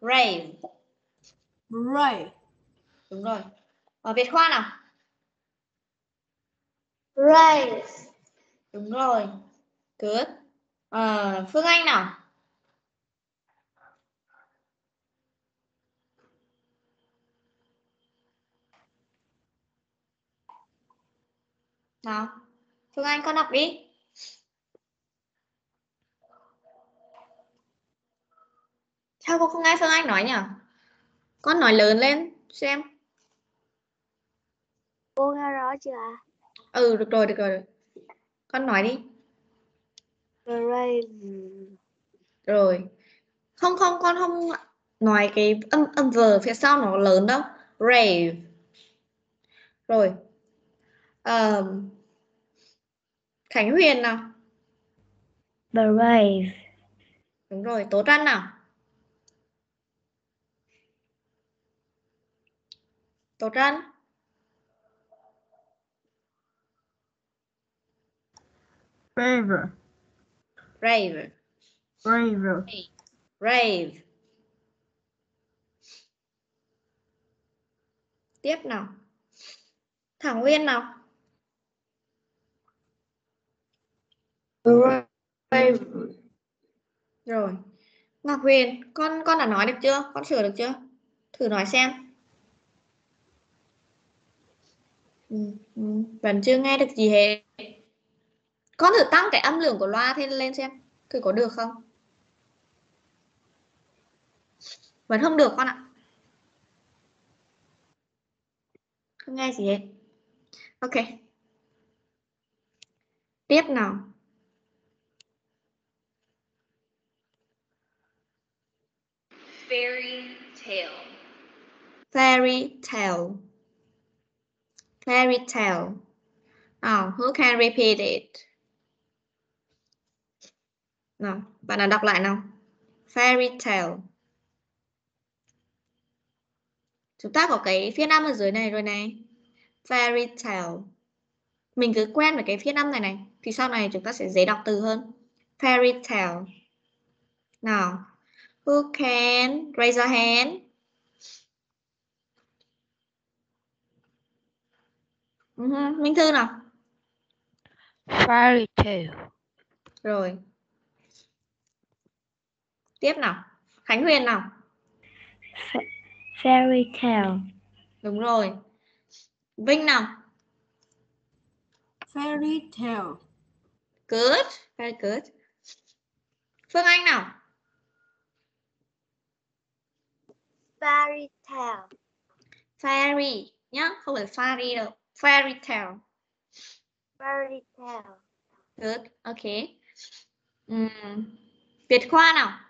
Brave. Brave. Đúng rồi. Ở Việt Khoa nào. Brave. Đúng rồi. Good. Ờ, Phương Anh nào. Nào. Phương Anh con đọc đi. Sao cô không nghe Phương Anh nói nhỉ? Con nói lớn lên xem. Cô nghe rõ chưa ạ? Ừ được rồi, được rồi. Con nói đi. Brave. Rồi. Không không con không nói cái âm âm vờ phía sau nó lớn đâu. Brave. Rồi. Ờm, Khánh Huyền nào. Brave. Đúng rồi, Tố Trân nào. Tố Trân. Brave. Brave. Brave. Brave. Tiếp nào. Thảo Nguyên nào. Brave. Rồi. Ngọc Huyền, con con đã nói được chưa? Con sửa được chưa? Thử nói xem. Ừ, ừ, Vẫn chưa nghe được gì hết. Con thử tăng cái âm lượng của loa thêm lên xem. Thử có được không? Vẫn không được con ạ. Không nghe gì hết. Ok. Tiếp nào. fairy tale, Fairy tale. Fairy tale. Oh, who can repeat it? Nào, bạn nào đọc lại nào. Fairy tale. Chúng ta có cái phiên âm ở dưới này rồi này. Fairy tale. Mình cứ quen với cái phiên âm này này. Thì sau này chúng ta sẽ dễ đọc từ hơn. Fairy tale. Nào, who can raise a hand? Uh Minh Thư nào. Fairy tale. Rồi. Tiếp nào. Khánh Huyền nào. Fairy tale. Đúng rồi. Vinh nào. Fairy tale. Good. Very good. Phương Anh nào. Fairy tale. Fairy nhá, không phải fairy đâu. Fairy tale. Fairy tale. Good. Okay. Ừm, Việt Khoa nào.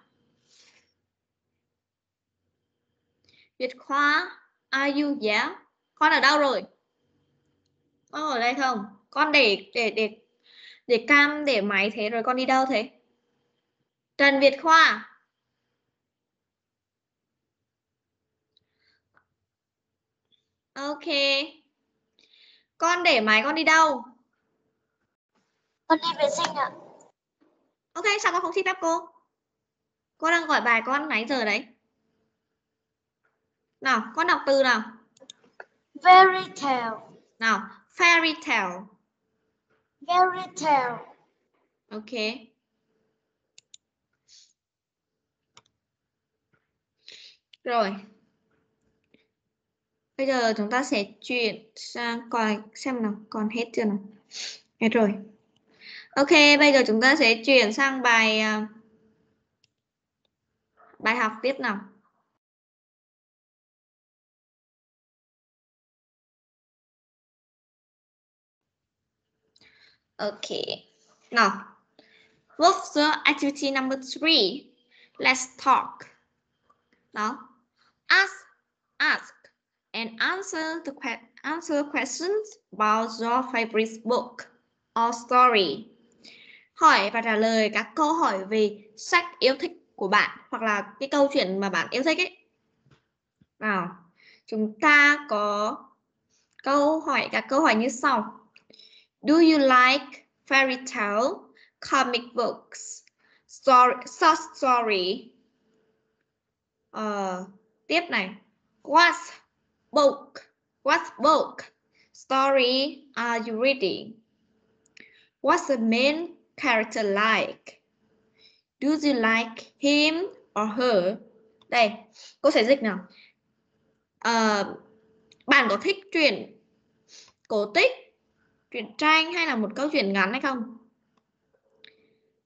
Việt Khoa, are you there? Con ở đâu rồi? Con ở đây không? Con để để để để cam để máy thế rồi con đi đâu thế? Trần Việt Khoa. Ok. Con để máy con đi đâu? Con đi vệ sinh ạ. Ok, sao con không xin phép cô? Cô đang gọi bài con nãy giờ đấy. Nào, con đọc từ nào. Fairy tale. Nào, fairy tale. Fairy tale. Ok. Rồi. Bây giờ chúng ta sẽ chuyển sang coi xem nào, còn hết chưa nào. Hết rồi. Ok, bây giờ chúng ta sẽ chuyển sang bài à, bài học tiếp nào. ok Now, move the activity number three. Let's talk. Now, ask, ask, and answer the que answer questions about your favorite book or story. Hỏi và trả lời các câu hỏi về sách yêu thích của bạn hoặc là cái câu chuyện mà bạn yêu thích ấy. Nào, chúng ta có câu hỏi các câu hỏi như sau. Do you like fairy tale, comic books, story, short story? Uh, tiếp này. What's book? What book story are you reading? What's the main character like? Do you like him or her? Đây, cô sẽ dịch nào. Ờ, bạn có thích truyện cổ tích, truyện tranh hay là một câu chuyện ngắn hay không?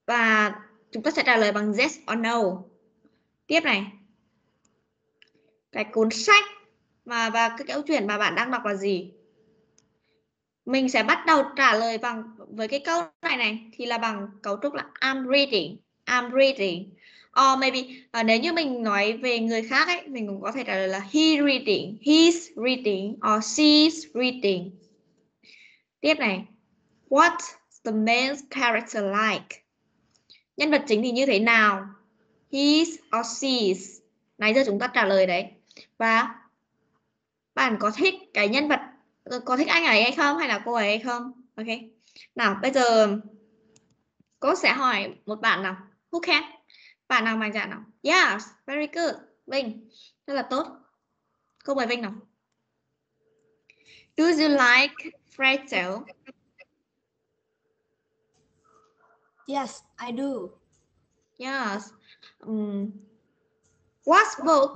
Và chúng ta sẽ trả lời bằng yes or no. Tiếp này. Cái cuốn sách mà và cái câu chuyện mà bạn đang đọc là gì? Mình sẽ bắt đầu trả lời bằng với cái câu này này thì là bằng cấu trúc là I'm reading, I'm reading. Or maybe uh, nếu như mình nói về người khác ấy, mình cũng có thể trả lời là he reading, he's reading or she's reading. Tiếp này. What's the main character like? Nhân vật chính thì như thế nào? He's or she's. Nãy giờ chúng ta trả lời đấy. Và bạn có thích cái nhân vật có thích anh ấy hay không hay là cô ấy hay không? Ok. Nào, bây giờ cô sẽ hỏi một bạn nào. Who can? Bạn nào mạnh dạn nào? Yes, very good. Vinh, rất là tốt. Cô mời Vinh nào. Do you like tale? Yes, I do. Yes. Um, what book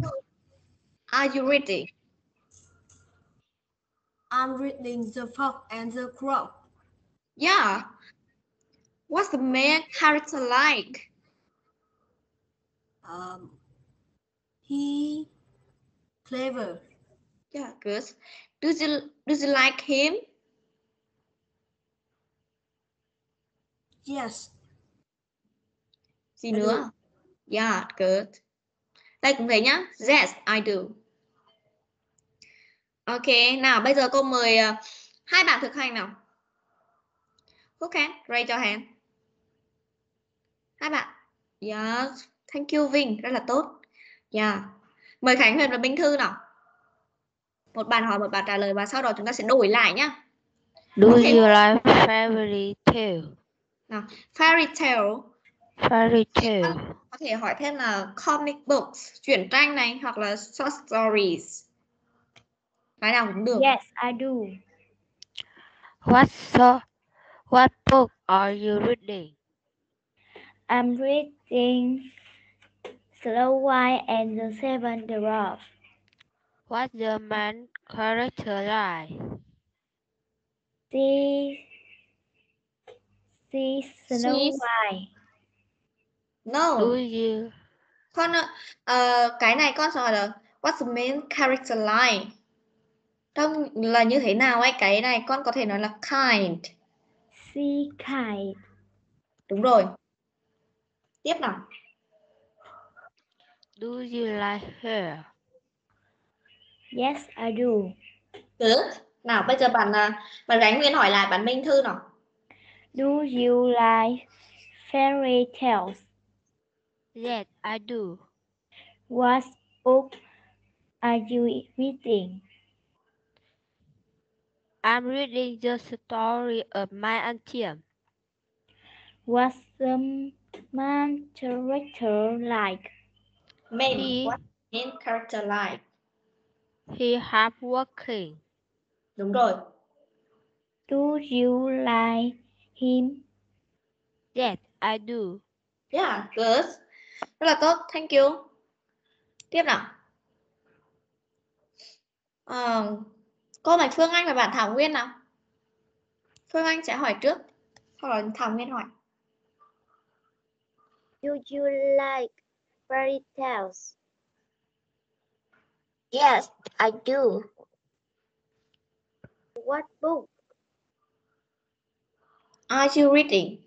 are you reading? I'm reading The Fox and the Crow. Yeah. What's the main character like? Um, he clever. Yeah, good. Do you do you like him? Yes, Gì I nữa? Yeah, good. Đây cũng thế nhá. Yes, I do. Ok, nào bây giờ cô mời ờ, hai bạn thực hành nào. Who can? Raise your hand. Hai bạn. Yes, thank you Vinh, rất là tốt. Yeah. Mời Khánh Huyền và Minh Thư nào. Một bạn hỏi, một bạn trả lời và sau đó chúng ta sẽ đổi lại nhá. Do Ok. you like fairy tale? Fairy tale Fairy tale. có thể hỏi thêm là comic books, truyện tranh này hoặc là short stories. Cái nào cũng được. Yes, I do. What so what book are you reading? I'm reading Snow White and the Seven Dwarfs. What's the main character like? She She Snow She's- White. No, Do you con ờ, cái này con sẽ hỏi là what's the main character like? Trông là như thế nào ấy? Cái này con có thể nói là kind. She kind? Đúng rồi. Tiếp nào. Do you like her? Yes, I do. Good. Nào bây giờ bạn à, bạn gái Nguyên hỏi lại bạn Minh Thư nào. Do you like fairy tales? Yes, I do. What book are you reading? I'm reading the story of my auntie. What's the main character like? Main He- what main character like? He hardworking. Đúng rồi. Do you like him? Yes, I do. Yeah, good. Rất là tốt, thank you. Tiếp nào. Ờ, cô Bạch Phương Anh và bạn Thảo Nguyên nào. Phương Anh sẽ hỏi trước. Sau đó Thảo Nguyên hỏi. Do you like fairy tales? Yes, I do. What book? Are you reading?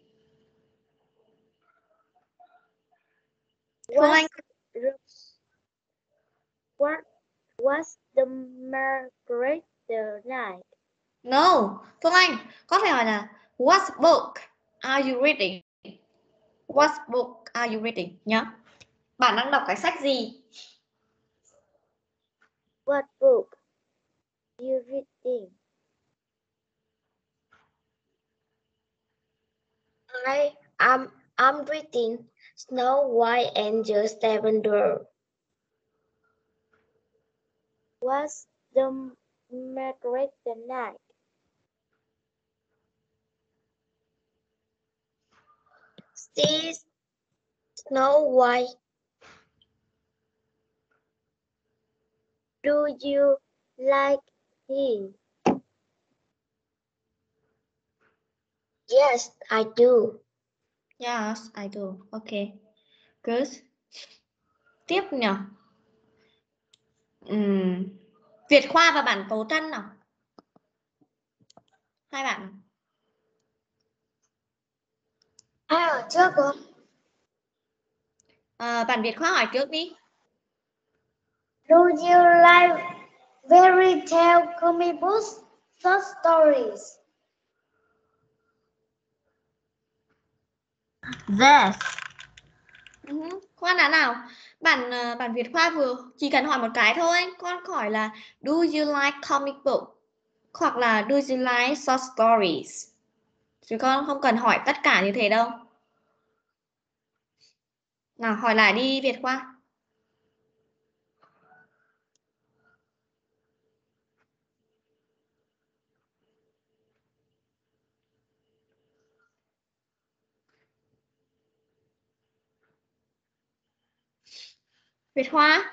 Phương Anh, What was the Margaret the night? no. Phương Anh, có phải hỏi là what book are you reading? What book are you reading? Nhá. Bạn đang đọc cái sách gì? What book you reading? I am I'm reading Snow White and the Seven Dwarfs. Was the Margaret the night? Still Snow White. Do you like him? Yes, I do. Yes, I do. Okay. Good. Tiếp nhỉ? Ừm, Việt Khoa và bạn Tố Trân nào. Hai bạn. Ai ở trước cô? À, bạn Việt Khoa hỏi trước đi. Do you like fairy tale comic books, short stories? Yes. Ừ, Khoan đã nào. Bạn ờ, bạn Việt Khoa vừa chỉ cần hỏi một cái thôi. Con hỏi là, Do you like comic book? Hoặc là, Do you like short stories? Chứ con không cần hỏi tất cả như thế đâu. Nào, hỏi lại đi, Việt Khoa. Việt Khoa.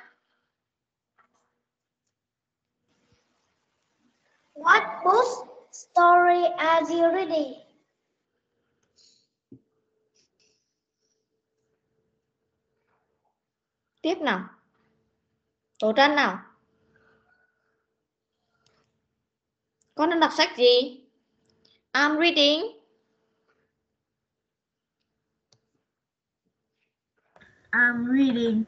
What book story are you reading? Tiếp nào. Tố Trân nào. Con đang đọc sách gì? I'm reading. I'm reading.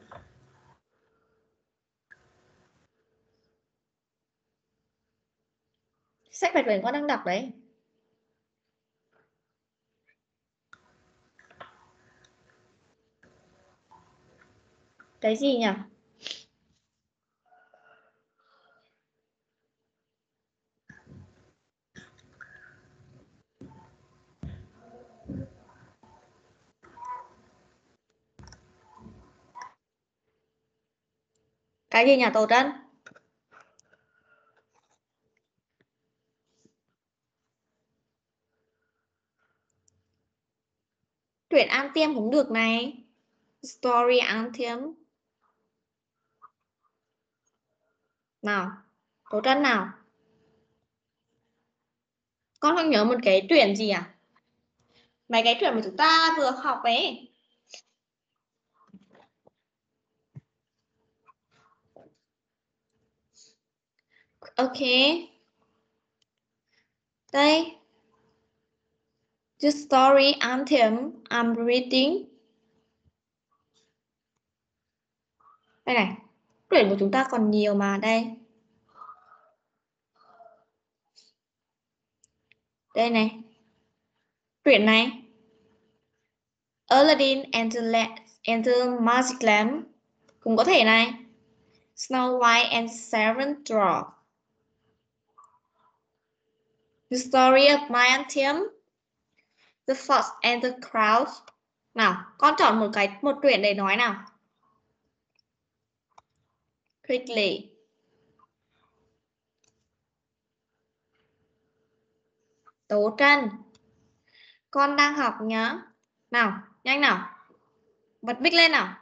Sách Bạch Quyển con đang đọc đấy. Cái gì nhỉ? Cái gì nhỉ, Tổ Trân? Truyện An Tiêm cũng được này. Story An Tiêm. Nào, Tổ Trân nào. Con không nhớ một cái truyện gì à? Mấy cái truyện mà chúng ta vừa học ấy. Ok. Đây. The story anthem I'm reading. Đây này. Truyện của chúng ta còn nhiều mà đây. Đây này. Truyện này. Aladdin and the, La- and the Magic Lamp. Cũng có thể này. Snow White and Seven Dwarfs. The Story of My and Tim. The Fox and the Crows. Nào, con chọn một cái một truyện để nói nào. Quickly. Tố Trân. Con đang học nhá. Nào, nhanh nào. Bật mic lên nào.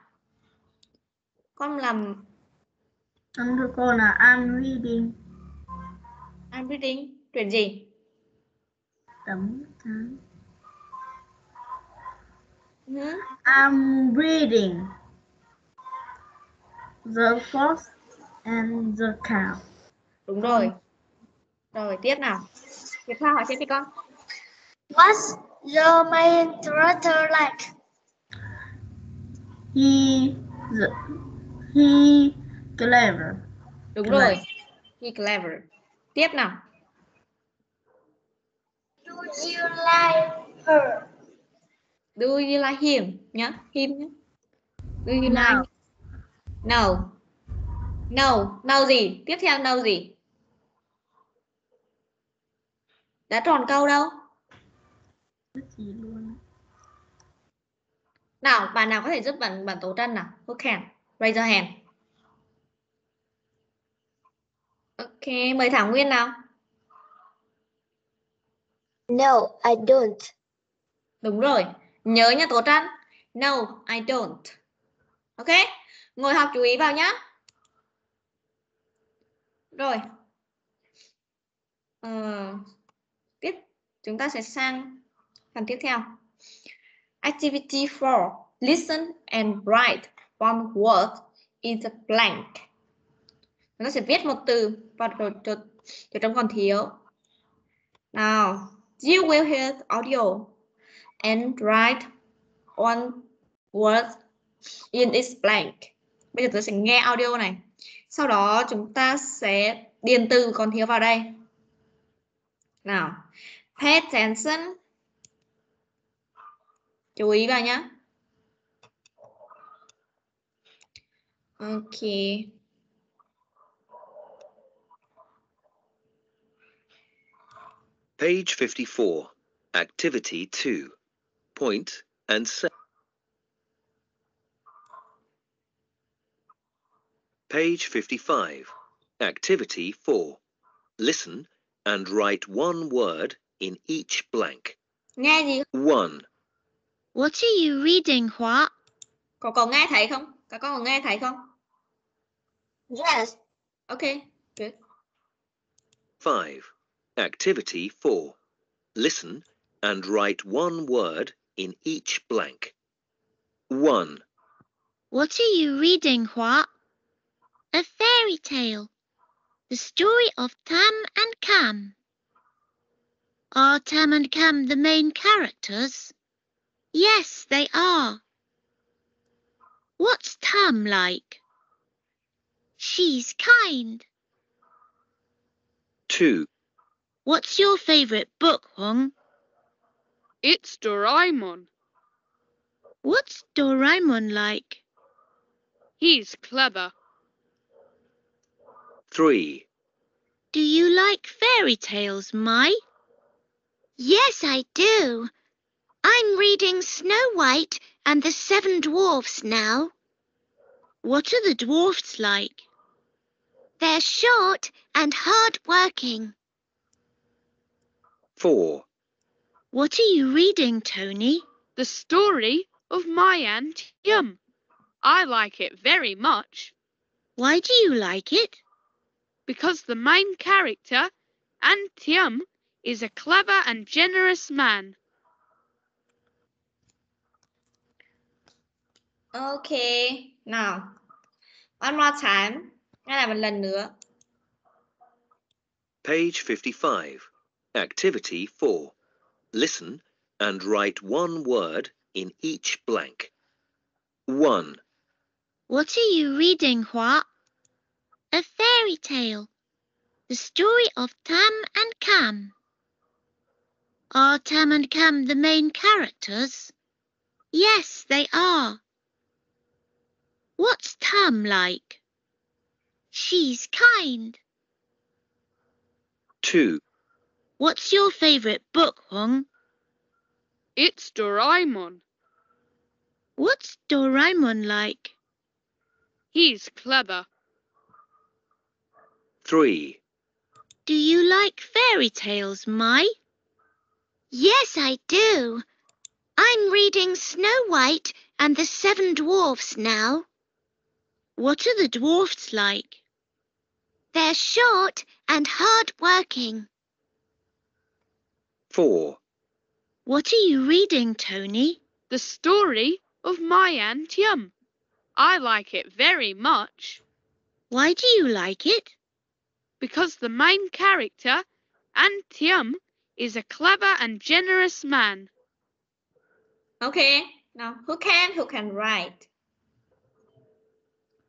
Con làm Con thưa cô là I'm reading. I'm reading. Truyện gì? Tấm tháng. Ừ. I'm reading. The Fox and the Cow. Đúng rồi. Rồi, tiếp nào. Tiếp theo hỏi tiếp đi con. What's your main character like? He, the, he clever. Đúng Clever. rồi. He clever. Tiếp nào. Do you like her? Do you like him? Nhá, him nhá. Do you No. like? No. No. No gì? Tiếp theo no gì? Đã tròn câu đâu? Rất gì luôn. Nào, bạn nào có thể giúp bạn bạn Tố Trân nào? Who can? Raise your hand. Ok, mời Thảo Nguyên nào. No, I don't. Đúng rồi. Nhớ nha Tố Trân. No, I don't. Ok. Ngồi học chú ý vào nhá. Rồi. Ờ, tiếp chúng ta sẽ sang phần tiếp theo. Activity 4. Listen and write one word in the blank. Chúng ta sẽ viết một từ vào chỗ, chỗ, chỗ trong còn thiếu. Nào, you will hear audio and write one word in its blank. Bây giờ tôi sẽ nghe audio này. Sau đó chúng ta sẽ điền từ còn thiếu vào đây. Nào, pay attention. Chú ý vào nhé. Ok. Page 54. Activity 2. Point and say. Page 55. Activity 4. Listen and write one word in each blank. Nghe gì? 1. What are you reading, Hua? Có có nghe thấy không? Các con có nghe thấy không? Yes. Ok, good. 5. Activity 4. Listen and write one word in each blank. 1. What are you reading, Hua? A fairy tale. The story of Tam and Cam. Are Tam and Cam the main characters? Yes, they are. What's Tam like? She's kind. 2. What's your favourite book, Huang? It's Doraemon. What's Doraemon like? He's clever. 3. Do you like fairy tales, Mai? Yes, I do. I'm reading Snow White and the Seven Dwarfs now. What are the dwarfs like? They're short and hard working. 4. What are you reading, Tony? The story of my Aunt Yum. I like it very much Why do you like it? because the main character, Aunt Yum, is a clever and generous man. Ok, now One more time. Nghe lại một lần nữa. Page 55. Activity 4. Listen and write one word in each blank. 1. What are you reading, Hua? A fairy tale. The story of Tam and Cam. Are Tam and Cam the main characters? Yes, they are. What's Tam like? She's kind. 2, What's your favourite book, Huang? It's Doraemon. What's Doraemon like? He's clever. 3, Do you like fairy tales, Mai? Yes, I do. I'm reading Snow White and the Seven Dwarfs now. What are the dwarfs like? They're short and hard working. 4, What are you reading, Tony? The story of my Aunt Yum. I like it very much Why do you like it? because the main character, Aunt Yum, is a clever and generous man. Okay. Now, who can who can write?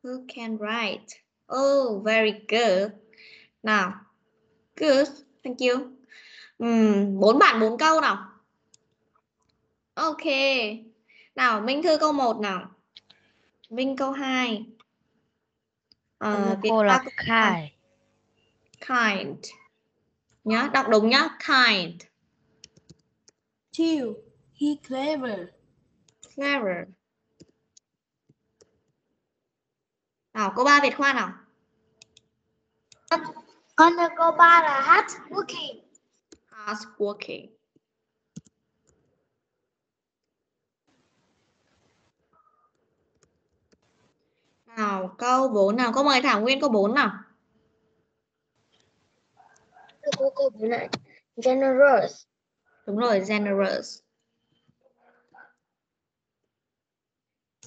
Who can write? Oh, very good. Now, good. Thank you. Ừm, bốn bạn bốn câu nào. Ok. Nào, Minh Thư câu 1 nào. Minh câu 2. Ờ, Việt cô là câu Kai. kind. Nhá, đọc đúng nhá. Kind. Two. He clever. Clever. Nào, câu 3 Việt Khoa nào. Con thưa cô ba là hard working. Hard working. Nào, câu 4 nào. Câu mời Thảo Nguyên câu 4 nào. Cô bốn là generous. Đúng rồi, generous.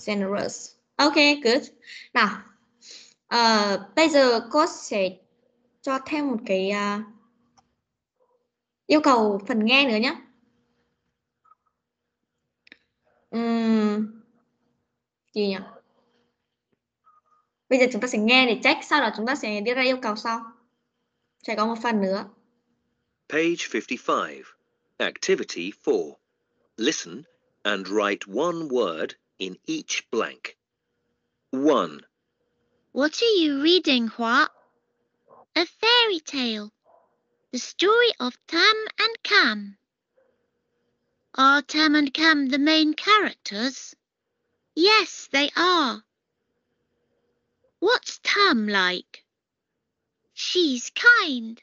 Generous. Ok, good. Nào, ờ, bây giờ cô sẽ cho thêm một cái à, yêu cầu phần nghe nữa nhé. Ừm, gì nhỉ? Bây giờ chúng ta sẽ nghe để check, sau đó chúng ta sẽ đưa ra yêu cầu sau. Sẽ có một phần nữa. page 55, activity 4. Listen and write one word in each blank. 1, What are you reading, Hua? A fairy tale. The story of Tam and Cam. Are Tam and Cam the main characters? Yes, they are. What's Tam like? She's kind.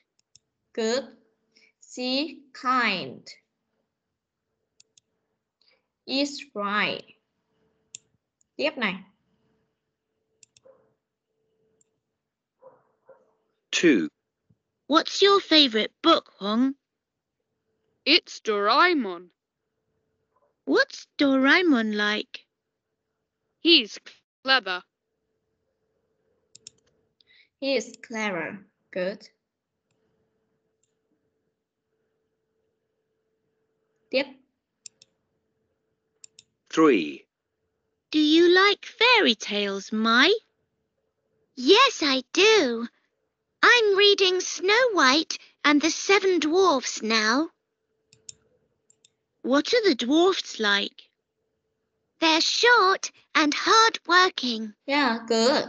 Good. She kind. Is right. Tiếp này. 2, What's your favorite book, Hong? It's Doraemon. What's Doraemon like? He's clever. He is clever. Good. Yep. 3, Do you like fairy tales, Mai? Yes, I do. I'm reading Snow White and the Seven Dwarfs now. What are the dwarfs like? They're short and hard working. Yeah, good.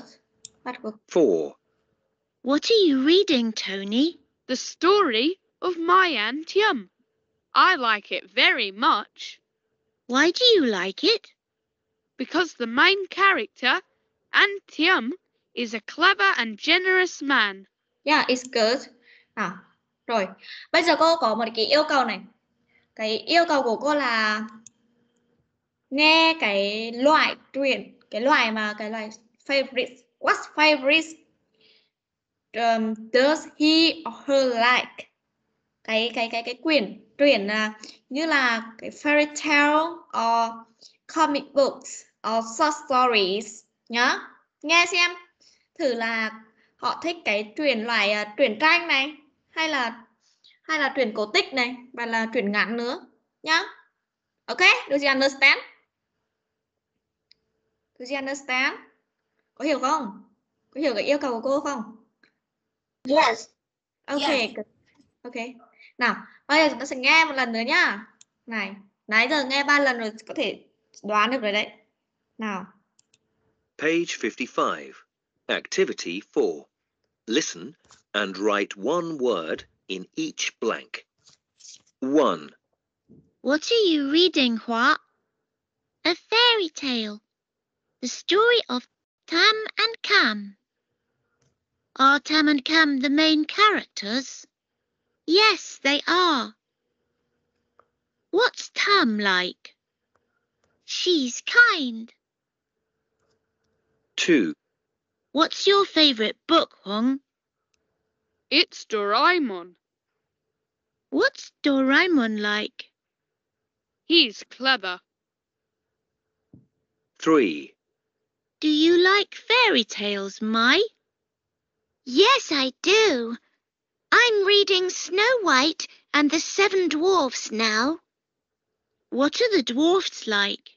Hard work. 4, What are you reading, Tony? The story of my Aunt Yum. I like it very much Why do you like it? because the main character, Aunt Yum, is a clever and generous man. Yeah, it's good. À, rồi. Bây giờ cô có một cái yêu cầu này. Cái yêu cầu của cô là nghe cái loại truyện, cái loại mà cái loại favorite. What's favorite um, does he or her like? Cái cái cái cái quyển truyện là như là cái fairy tale or comic books or short stories nhá. Nghe xem thử là họ thích cái truyện loại à, truyện tranh này hay là hay là truyện cổ tích này và là truyện ngắn nữa nhá. Ok do you understand? Do you understand? Có hiểu không? Có hiểu cái yêu cầu của cô không? Yes. ok Yes. ok. Nào bây giờ chúng ta sẽ nghe một lần nữa nhá. Này nãy giờ nghe ba lần rồi có thể đoán được rồi đấy. Nào. Page 55. Activity 4. Listen and write one word in each blank. 1, What are you reading, Hua? A fairy tale. The story of Tam and Cam. Are Tam and Cam the main characters? Yes, they are. What's Tam like? She's kind. 2, What's your favorite book, Huang? It's Doraemon. What's Doraemon like? He's clever. 3, Do you like fairy tales, Mai? Yes, I do. I'm reading Snow White and the Seven Dwarfs now. What are the dwarfs like?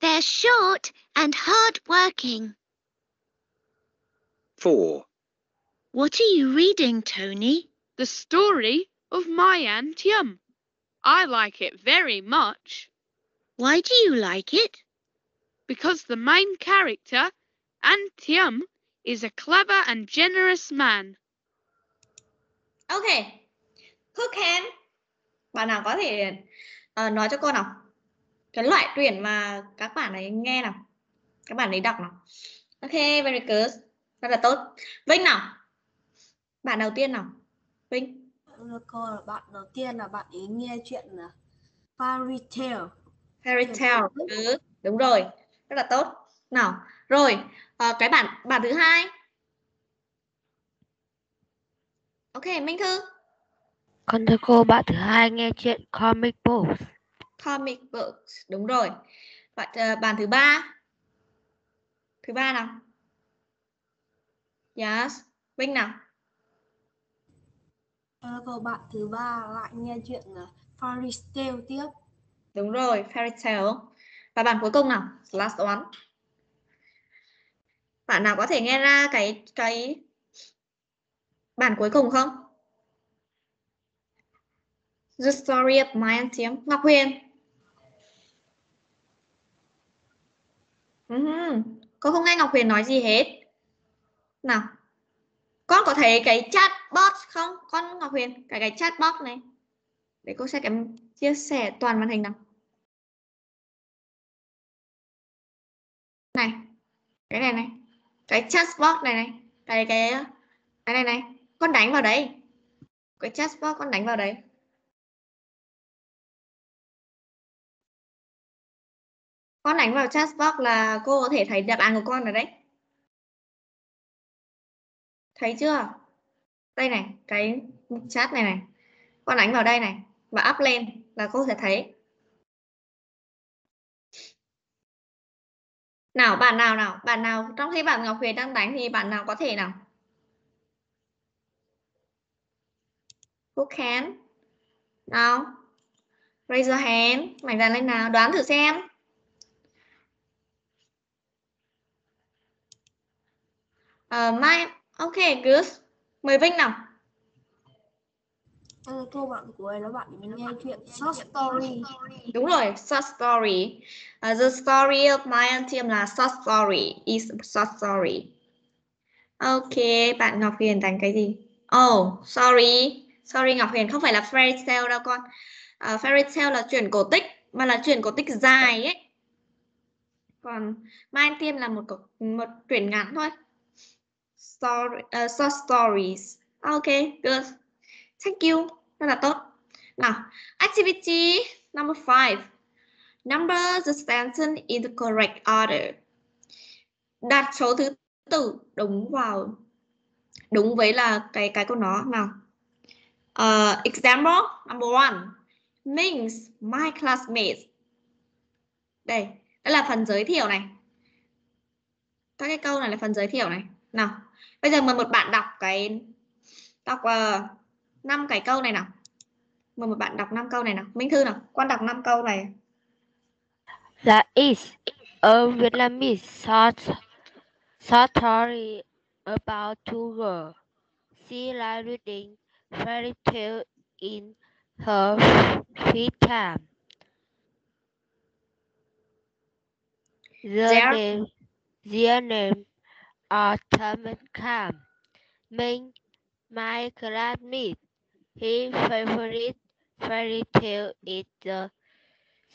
They're short and hard working. 4, What are you reading, Tony? The story of my Aunt Yum. I like it very much Why do you like it? because the main character, Aunt Yum, is a clever and generous man. ok who can bạn nào có thể ờ, nói cho cô nào cái loại tuyển mà các bạn ấy nghe nào các bạn ấy đọc nào ok very good rất là tốt. Vinh nào? Bạn đầu tiên nào? Vinh. Thưa cô là bạn đầu tiên là bạn ấy nghe chuyện là fairy tale. fairy tale. ừ, đúng rồi. Rất là tốt. Nào rồi ờ, cái bản bản thứ hai. Ok minh thư. Con thưa cô, bạn thứ hai nghe chuyện comic books. comic books đúng rồi. Bạn ờ, bàn thứ ba. Thứ ba nào yes. Vinh nào? Thưa cô bạn thứ ba lại nghe chuyện là fairy tale tiếp. đúng rồi fairy tale. Và bạn cuối cùng nào? Last one. Bạn nào có thể nghe ra cái cái bản cuối cùng không? The story of my Tiếm Ngọc Huyền. Ừm, Cô không nghe Ngọc Huyền nói gì hết nào, con có thấy cái chatbot không? Con Ngọc Huyền, cái cái chatbot này. Để cô sẽ cái chia sẻ toàn màn hình nào. Này, cái này này, cái chatbot này này, cái cái cái này này, con đánh vào đấy. Cái chatbot con đánh vào đấy. Con đánh vào chatbot là cô có thể thấy đáp án của con ở đấy thấy chưa? Đây này cái chat này này. Con đánh vào đây này và up lên là cô sẽ thấy. Nào bạn nào nào? Bạn nào trong khi bạn Ngọc Huyền đang đánh thì bạn nào có thể nào? Who can? Nào raise your hand. Mạnh dạn lên nào đoán thử xem. Ờ, uh, my ok good mời Vinh nào cô bạn của là bạn ấy nghe chuyện short story. Đúng rồi, short story. Uh, the story of my Tim là short story. Is a short story. Ok, bạn Ngọc Huyền đánh cái gì? Oh, sorry. Sorry Ngọc Huyền, không phải là fairy tale đâu con. Uh, fairy tale là truyện cổ tích, mà là truyện cổ tích dài ấy. Còn My and Tim là một một truyện ngắn thôi. Story, uh, short stories. À, okay, good. Thank you. Rất là tốt. Nào, activity number five. Number the sentence in the correct order. Đặt số thứ tự đúng vào đúng với là cái cái của nó nào. Uh, example number one. Means my classmates. Đây, đây là phần giới thiệu này. Các cái câu này là phần giới thiệu này. Nào, bây giờ mời một bạn đọc cái đọc uh, 5 cái câu này nào. Mời một bạn đọc 5 câu này nào. Minh Thư nào, con đọc 5 câu này. That is a Vietnamese short, short story about two girls. She likes reading fairy tale in her free time. Their Their- name, their name are Tom and Cam. Ming, my classmate, his favorite fairy tale is the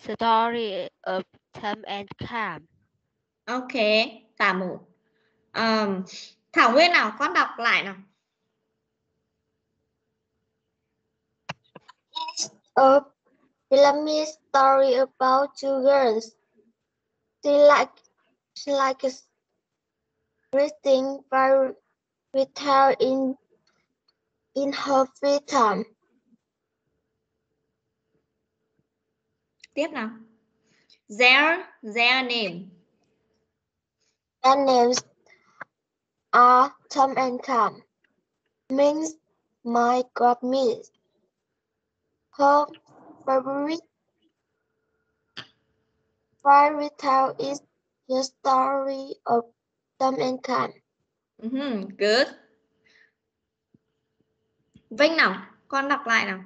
story of Tom and Cam. Ok, cả một. Ờm, Thảo Nguyên nào, con đọc lại nào. A Vietnamese story about two girls. She like she likes reading by tale in in her free time. Tiếp nào. Their, their name. Their names are Tom and Tom. Means my God miss. Her favorite fairy tale is the story of Tom and Cam. Mhm, good. Vinh nào, con đọc lại nào.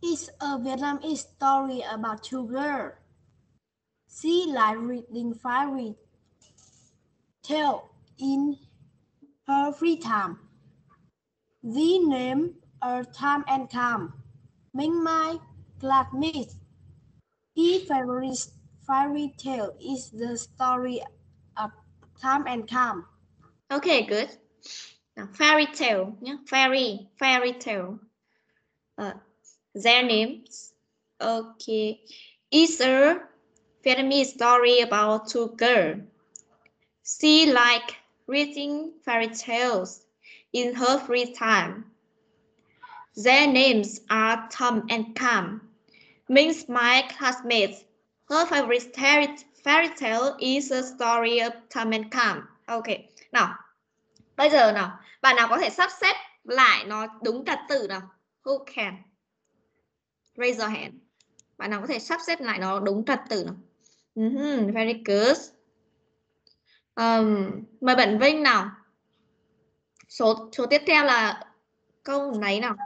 It's a Vietnamese story about two girls. She likes reading fairy tale in her free time. The name are Tom and Cam. Ming my classmates. His favorite fairy tale is the story of Tom and Cam. Ok, good. Nào, fairy tale nhé. Fairy, fairy tale. Ờ, their names. Ok. is a Vietnamese story about two girls. She like reading fairy tales in her free time. Their names are Tom and Cam. Means my classmates. Her favorite fairy, fairy tale is a story of Tom and calm. Ok. Nào, bây giờ nào, bạn nào có thể sắp xếp lại nó đúng trật tự nào? Who can? Raise your hand. Bạn nào có thể sắp xếp lại nó đúng trật tự nào? Mhm, very good. Um, mời bạn Vinh nào. Số số tiếp theo là câu nấy nào.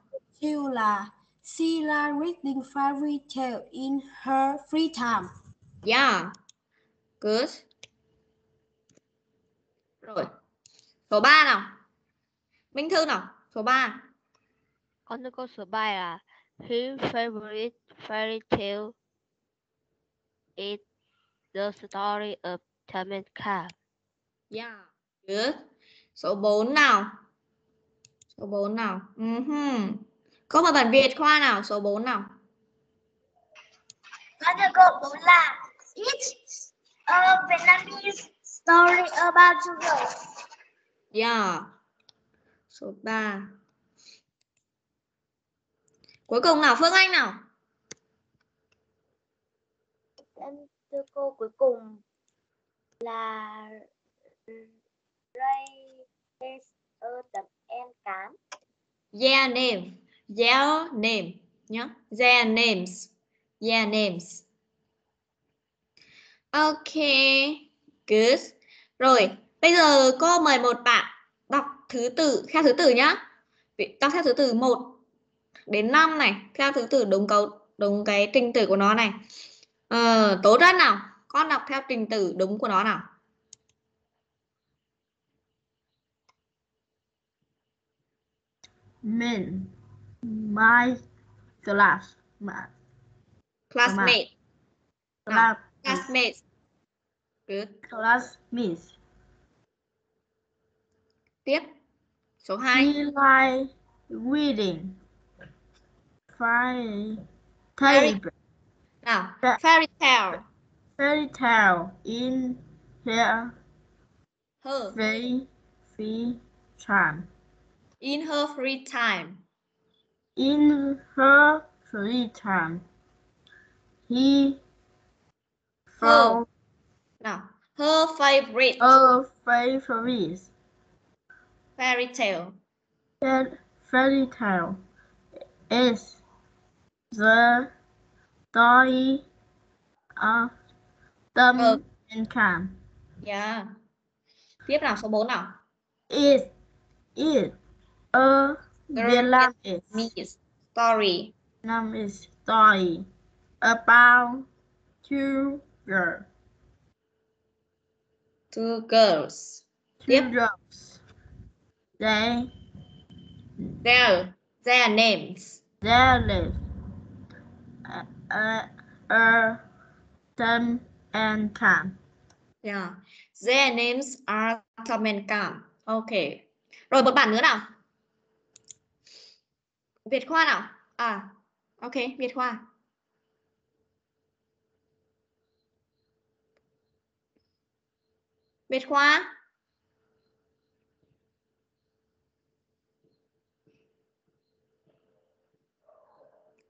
Chiêu là She likes reading fairy tale in her free time. Yeah. Good. Rồi. Số 3 nào. Minh Thư nào. Số 3. Con thưa cô số 3 là His favorite fairy tale is the story of Tom and Cam. Yeah. Good. Số 4 nào. Số 4 nào. Mhm. Câu mà bản Việt khoa nào. Số 4 nào. Con thưa cô bốn là It's a Vietnamese story about two girls. Yeah. Số 3. Cuối cùng nào Phương Anh nào. Thưa cô cuối cùng là Ray is a tập em cám. Their name. Their name. Nhá. Their names. Their names. Ok. Good. Rồi. Bây giờ cô mời một bạn đọc thứ tự theo thứ tự nhá. Đọc theo thứ tự 1 đến 5 này, theo thứ tự đúng câu đúng cái trình tự của nó này. Ờ, Tố rất nào, con đọc theo trình tự đúng của nó nào. Men my class, my Classmate, class, Classmates. Good. classmates. Tiếp. Số 2. She like reading fairy Fairy- tale, Nào, fairy tale. fairy tale in her Her. free free time. In her free time. In her free time, he found Nào, her favorite a favorite fairy tale. That fairy tale is the story of Ờ. and Cam. Yeah. Tiếp nào, số 4 nào. It is a Vietnamese story. Vietnamese story about two girls. Two girls. Two Yep. girls. They Their their names. their lives uh, uh, are Tom and Cam. Yeah. Their names are Tom and Cam. Okay. Rồi một bản nữa nào. Việt Khoa nào. À. Ok, Việt Khoa. Việt Khoa.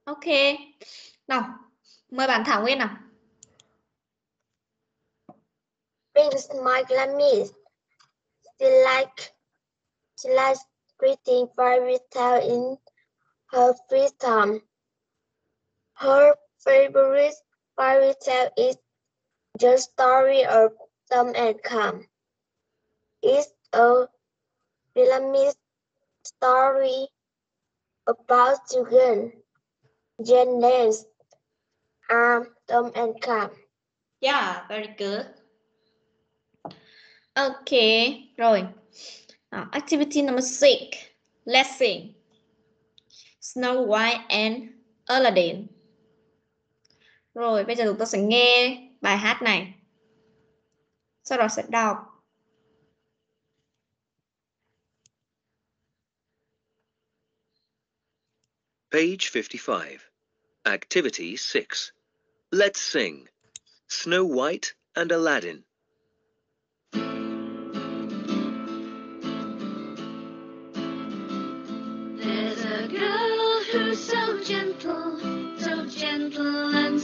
Ok. Nào, mời bạn Thảo Nguyên nào. Prince Michael She like she likes reading fairy tale in her free time. Her favorite fairy tale is the story of Tom and Cam. It's a Vietnamese story about. Their names are Tom and Cam. Yeah, very good. Okay, rồi. Now, activity number six. Let's sing. Snow White and Aladdin. Rồi, bây giờ chúng ta sẽ nghe bài hát này. Sau đó sẽ đọc. Page 55. Activity 6. Let's sing. Snow White and Aladdin.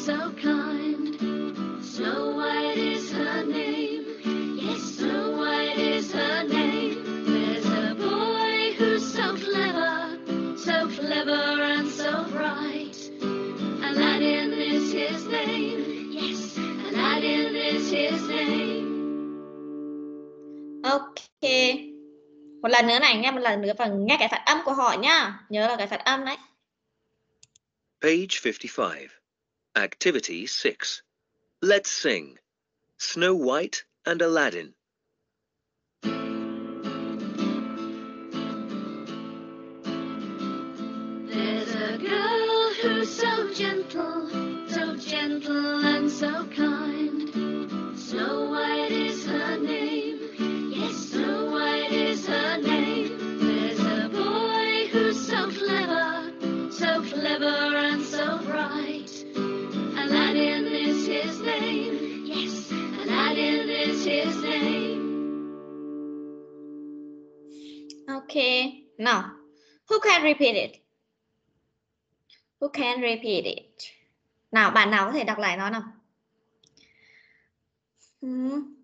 So kind. Snow White is her name. Yes, Snow White is her name. There's a boy who's so clever, so clever and so bright. Aladdin is his name. Yes, Aladdin is his name. Ok. Một lần nữa này, nghe một lần nữa và nghe cái phát âm của họ nhá. Nhớ là cái phát âm đấy. Page 55. Activity 6. Let's sing. Snow White and Aladdin. There's a girl who's so gentle, so gentle and so kind. Snow White is her name. Yes, Snow White is her name. There's a boy who's so clever, so clever and so bright. Name. Yes, Aladdin is his name. Okay. Now, who can repeat it? Who can repeat it? Nào, bạn nào có thể đọc lại nó nào? Ừm,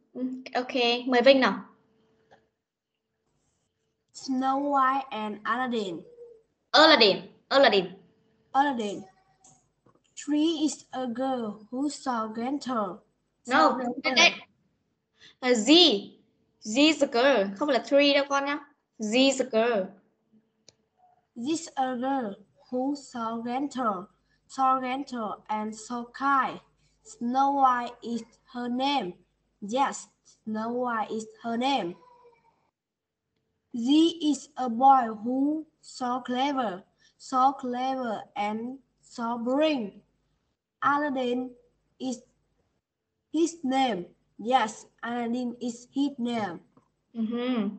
Ok, mời Vinh nào. Snow White and Aladdin. Aladdin, Aladdin. Aladdin. Tree is a girl who saw gentle. No, đấy, đấy. Uh, Z. Z is a girl, không phải là three đâu con nhá. Z is a girl. This a girl who saw gentle, saw gentle and so kind. Snow White is her name. Yes, Snow White is her name. Z is a boy who so clever, so clever and so brilliant. Aladdin is his name. Yes, Aladdin is his name. Mhm.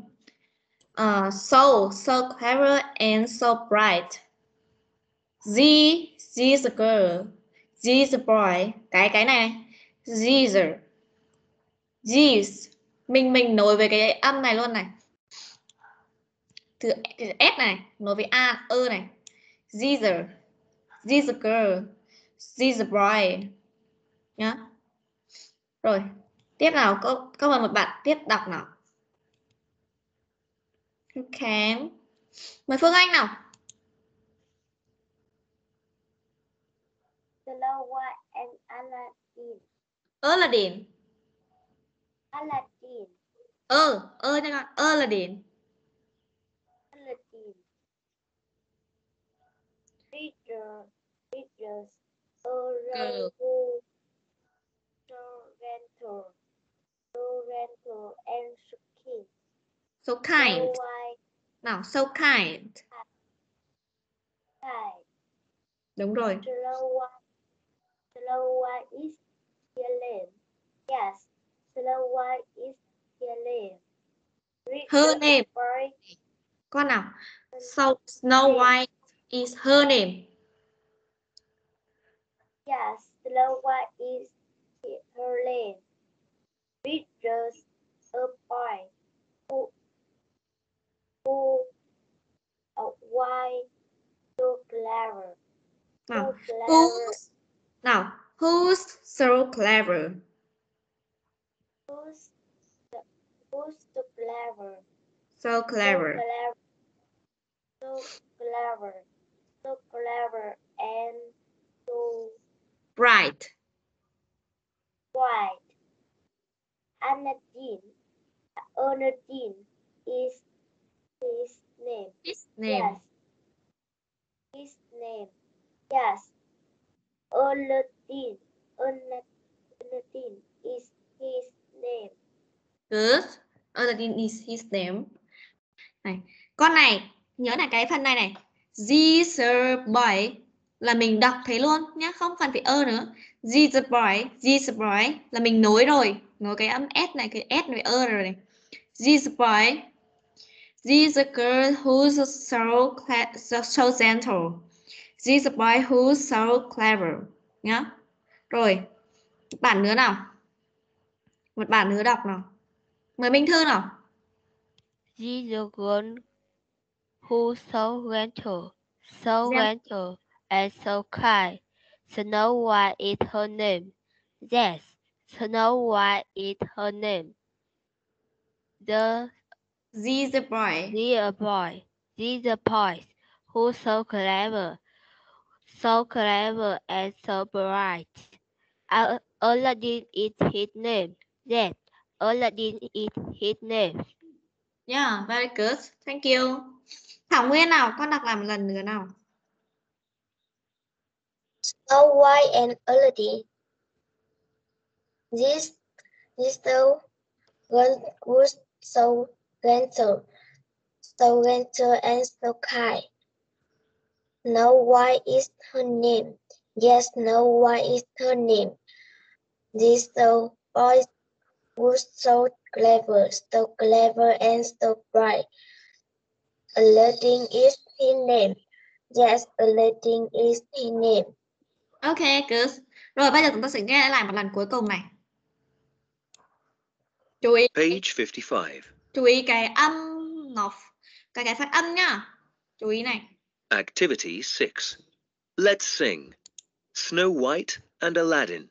Uh, so, so clever and so bright. Z, Z is a girl. Z is a boy. Cái cái này này. Caesar. Jeez. Mình mình nối với cái âm này luôn này. Từ S này, nối với A, ơ này. Z is a girl. Z is a boy. Nhá. Rồi, tiếp nào, có có mời một bạn tiếp đọc nào. Ok. Mời Phương Anh nào. Snow White and Aladdin. Aladdin. Aladdin. Ơ, ơ nha con. Aladdin. Aladdin. Reader, readers, who Toronto, Toronto and Suki. so kind nào so kind đúng rồi. Snow White, Snow White is yelling. Yes, Snow White is Her name. con nào? So Snow White is her name Yes, White is her just a boy who who a white so clever. clever. who's nào who's so clever Who's the, who's so clever? so clever So clever. So clever. So clever and so bright white. Anadine. Anadine is his name. his name Yes. His name. Yes. Aladdin. Aladdin is his name. good Aladdin is his name này con này nhớ là cái phần này này Jesus boy là mình đọc thế luôn nhá không cần phải ơ nữa Jesus boy Jesus boy là mình nối rồi nối cái âm s này cái s với ơ rồi này Jesus boy She's a girl who's so, so, gentle. She's a boy who's so clever. Nhá. Rồi. Bản nữa nào. Một bản nữa đọc nào. Mời Minh Thư nào. She's a girl who's so gentle, so Gen- gentle and so kind. Snow White is her name. Yes, Snow White is her name. The She's a boy. dear boy, dear boy, who's so clever, so clever and so bright. Al- Aladdin is his name. Yes, Aladdin is his name. Yeah, very good. Thank you. Thảo Nguyên nào, con đọc một lần nữa nào. Snow White and Aladdin. This this one was so gentle, so gentle and so kind. Snow White is her name. Yes, Snow White is her name. This so boy was so clever, so clever and so bright. Aladdin is his name. Yes, Aladdin is his name. Ok, good. Rồi bây giờ chúng ta sẽ nghe lại một lần cuối cùng này. Chú ý, Page 55. chú ý cái âm nó cái cái phát âm nhá. Chú ý này. Activity 6. Let's sing. Snow White and Aladdin.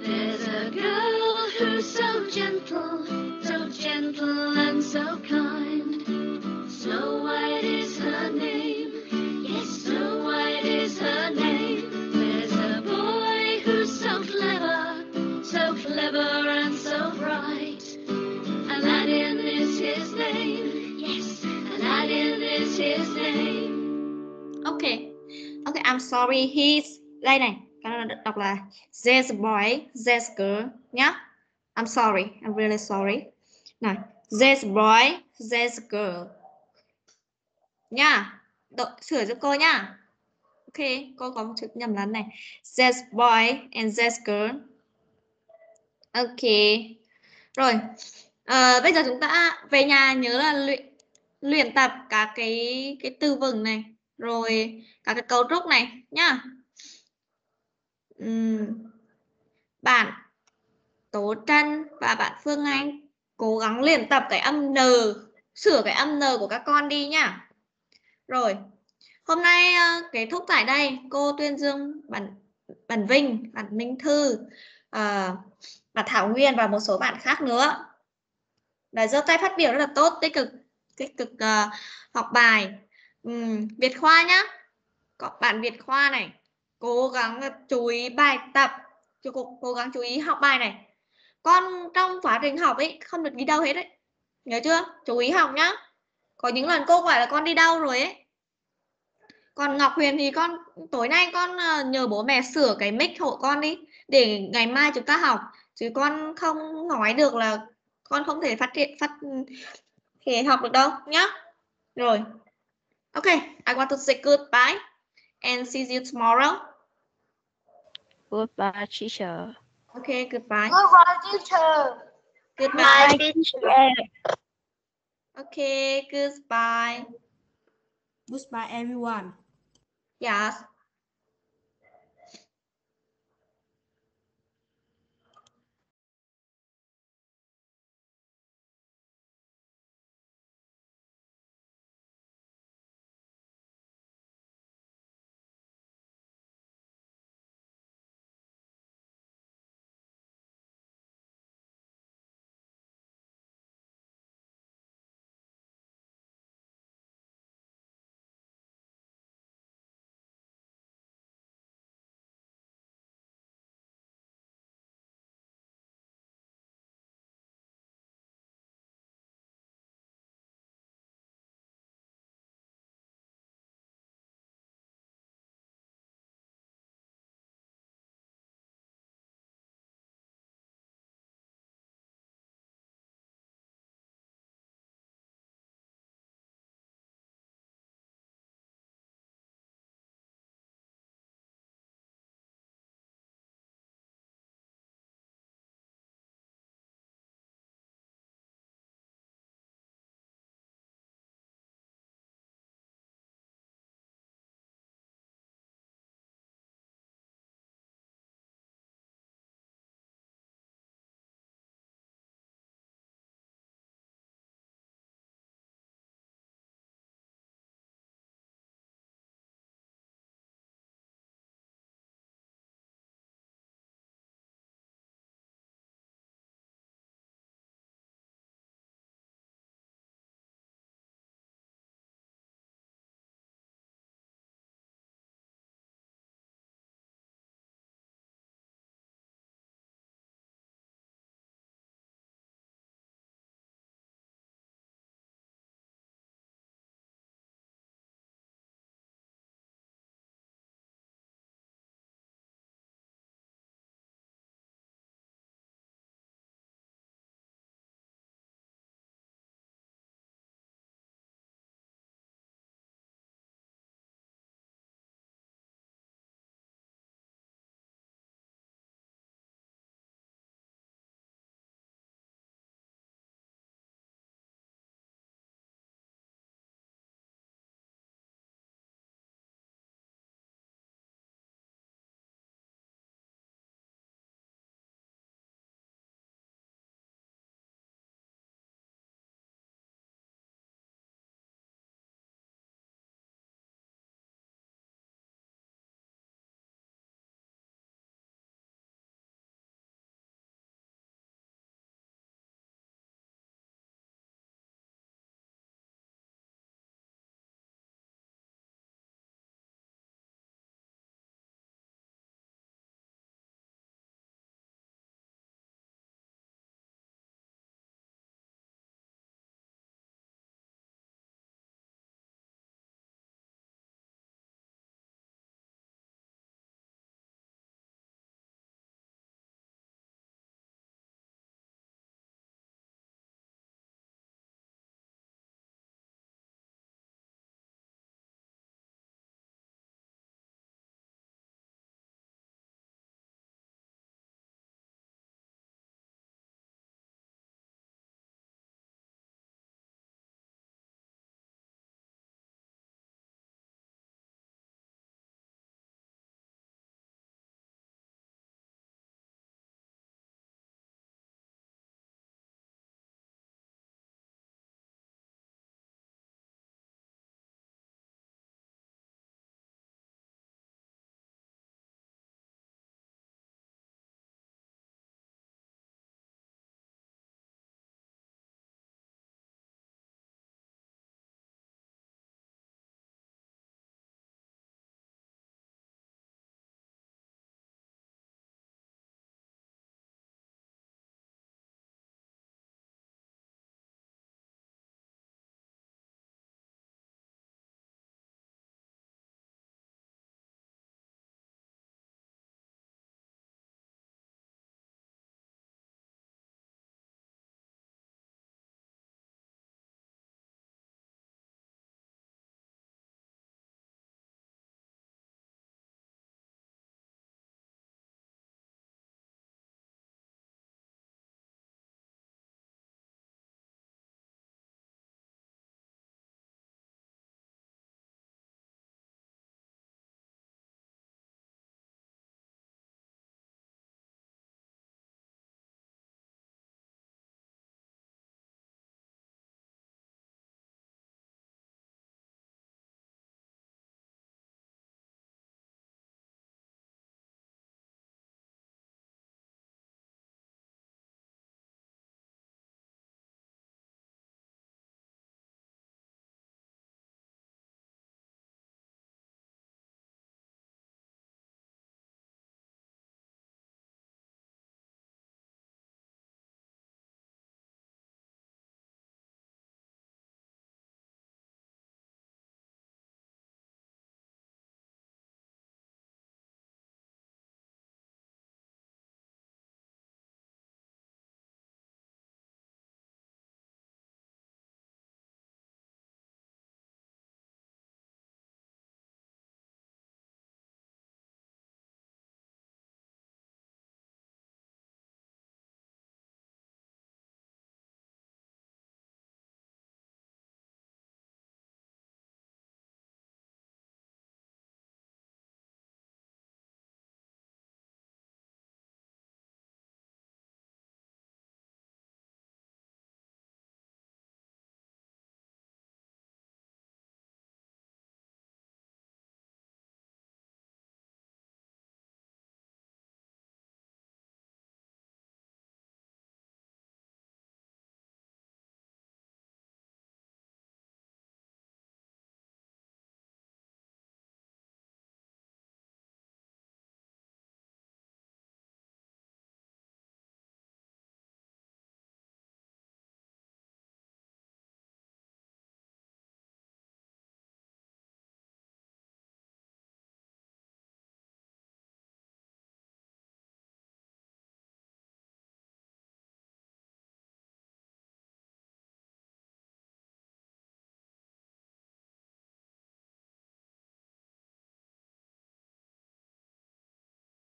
There's a girl who's so gentle, so gentle and so kind. Snow White is her name. Yes, Snow White is her name. There's a boy who's so clever, so clever and so bright. Aladdin is his name. Yes, Aladdin is his name. Ok. Ok, I'm sorry. He's đây này. Cái này đọc là there's a boy, there's a girl nhá. I'm sorry. I'm really sorry. Này, there's a boy, there's a girl. Nha. Đợi, sửa giúp cô nha, Ok, cô có một chữ nhầm lẫn này. There's boy and there's girl. Ok. Rồi. à, bây giờ chúng ta về nhà nhớ là luyện luyện tập các cái cái từ vựng này, rồi các cái cấu trúc này nhá. uhm. Bạn Tố Trân và bạn Phương Anh cố gắng luyện tập cái âm N, sửa cái âm N của các con đi nhá. Rồi, hôm nay ờ, kết thúc tại đây. Cô Tuyên Dương, bạn bạn Vinh, bạn Minh Thư, ờ, và Thảo Nguyên và một số bạn khác nữa. đã giơ tay phát biểu rất là tốt, tích cực tích cực uh, học bài. Ừm, Việt Khoa nhá. Có bạn Việt Khoa này, cố gắng ờ, chú ý bài tập, cố, cố gắng chú ý học bài này. Con trong quá trình học ấy không được đi đâu hết đấy. Nhớ chưa? Chú ý học nhá. Có những lần cô gọi là con đi đâu rồi ấy. Còn Ngọc Huyền thì con tối nay con ờ, nhờ bố mẹ sửa cái mic hộ con đi để ngày mai chúng ta học chứ con không nói được là con không thể phát triển phát thể học được đâu nhá. Rồi. Okay, I want to say goodbye and see you tomorrow. Goodbye, teacher. Okay, goodbye. Goodbye, teacher. Goodbye. teacher. Okay, goodbye. Goodbye everyone. Yes.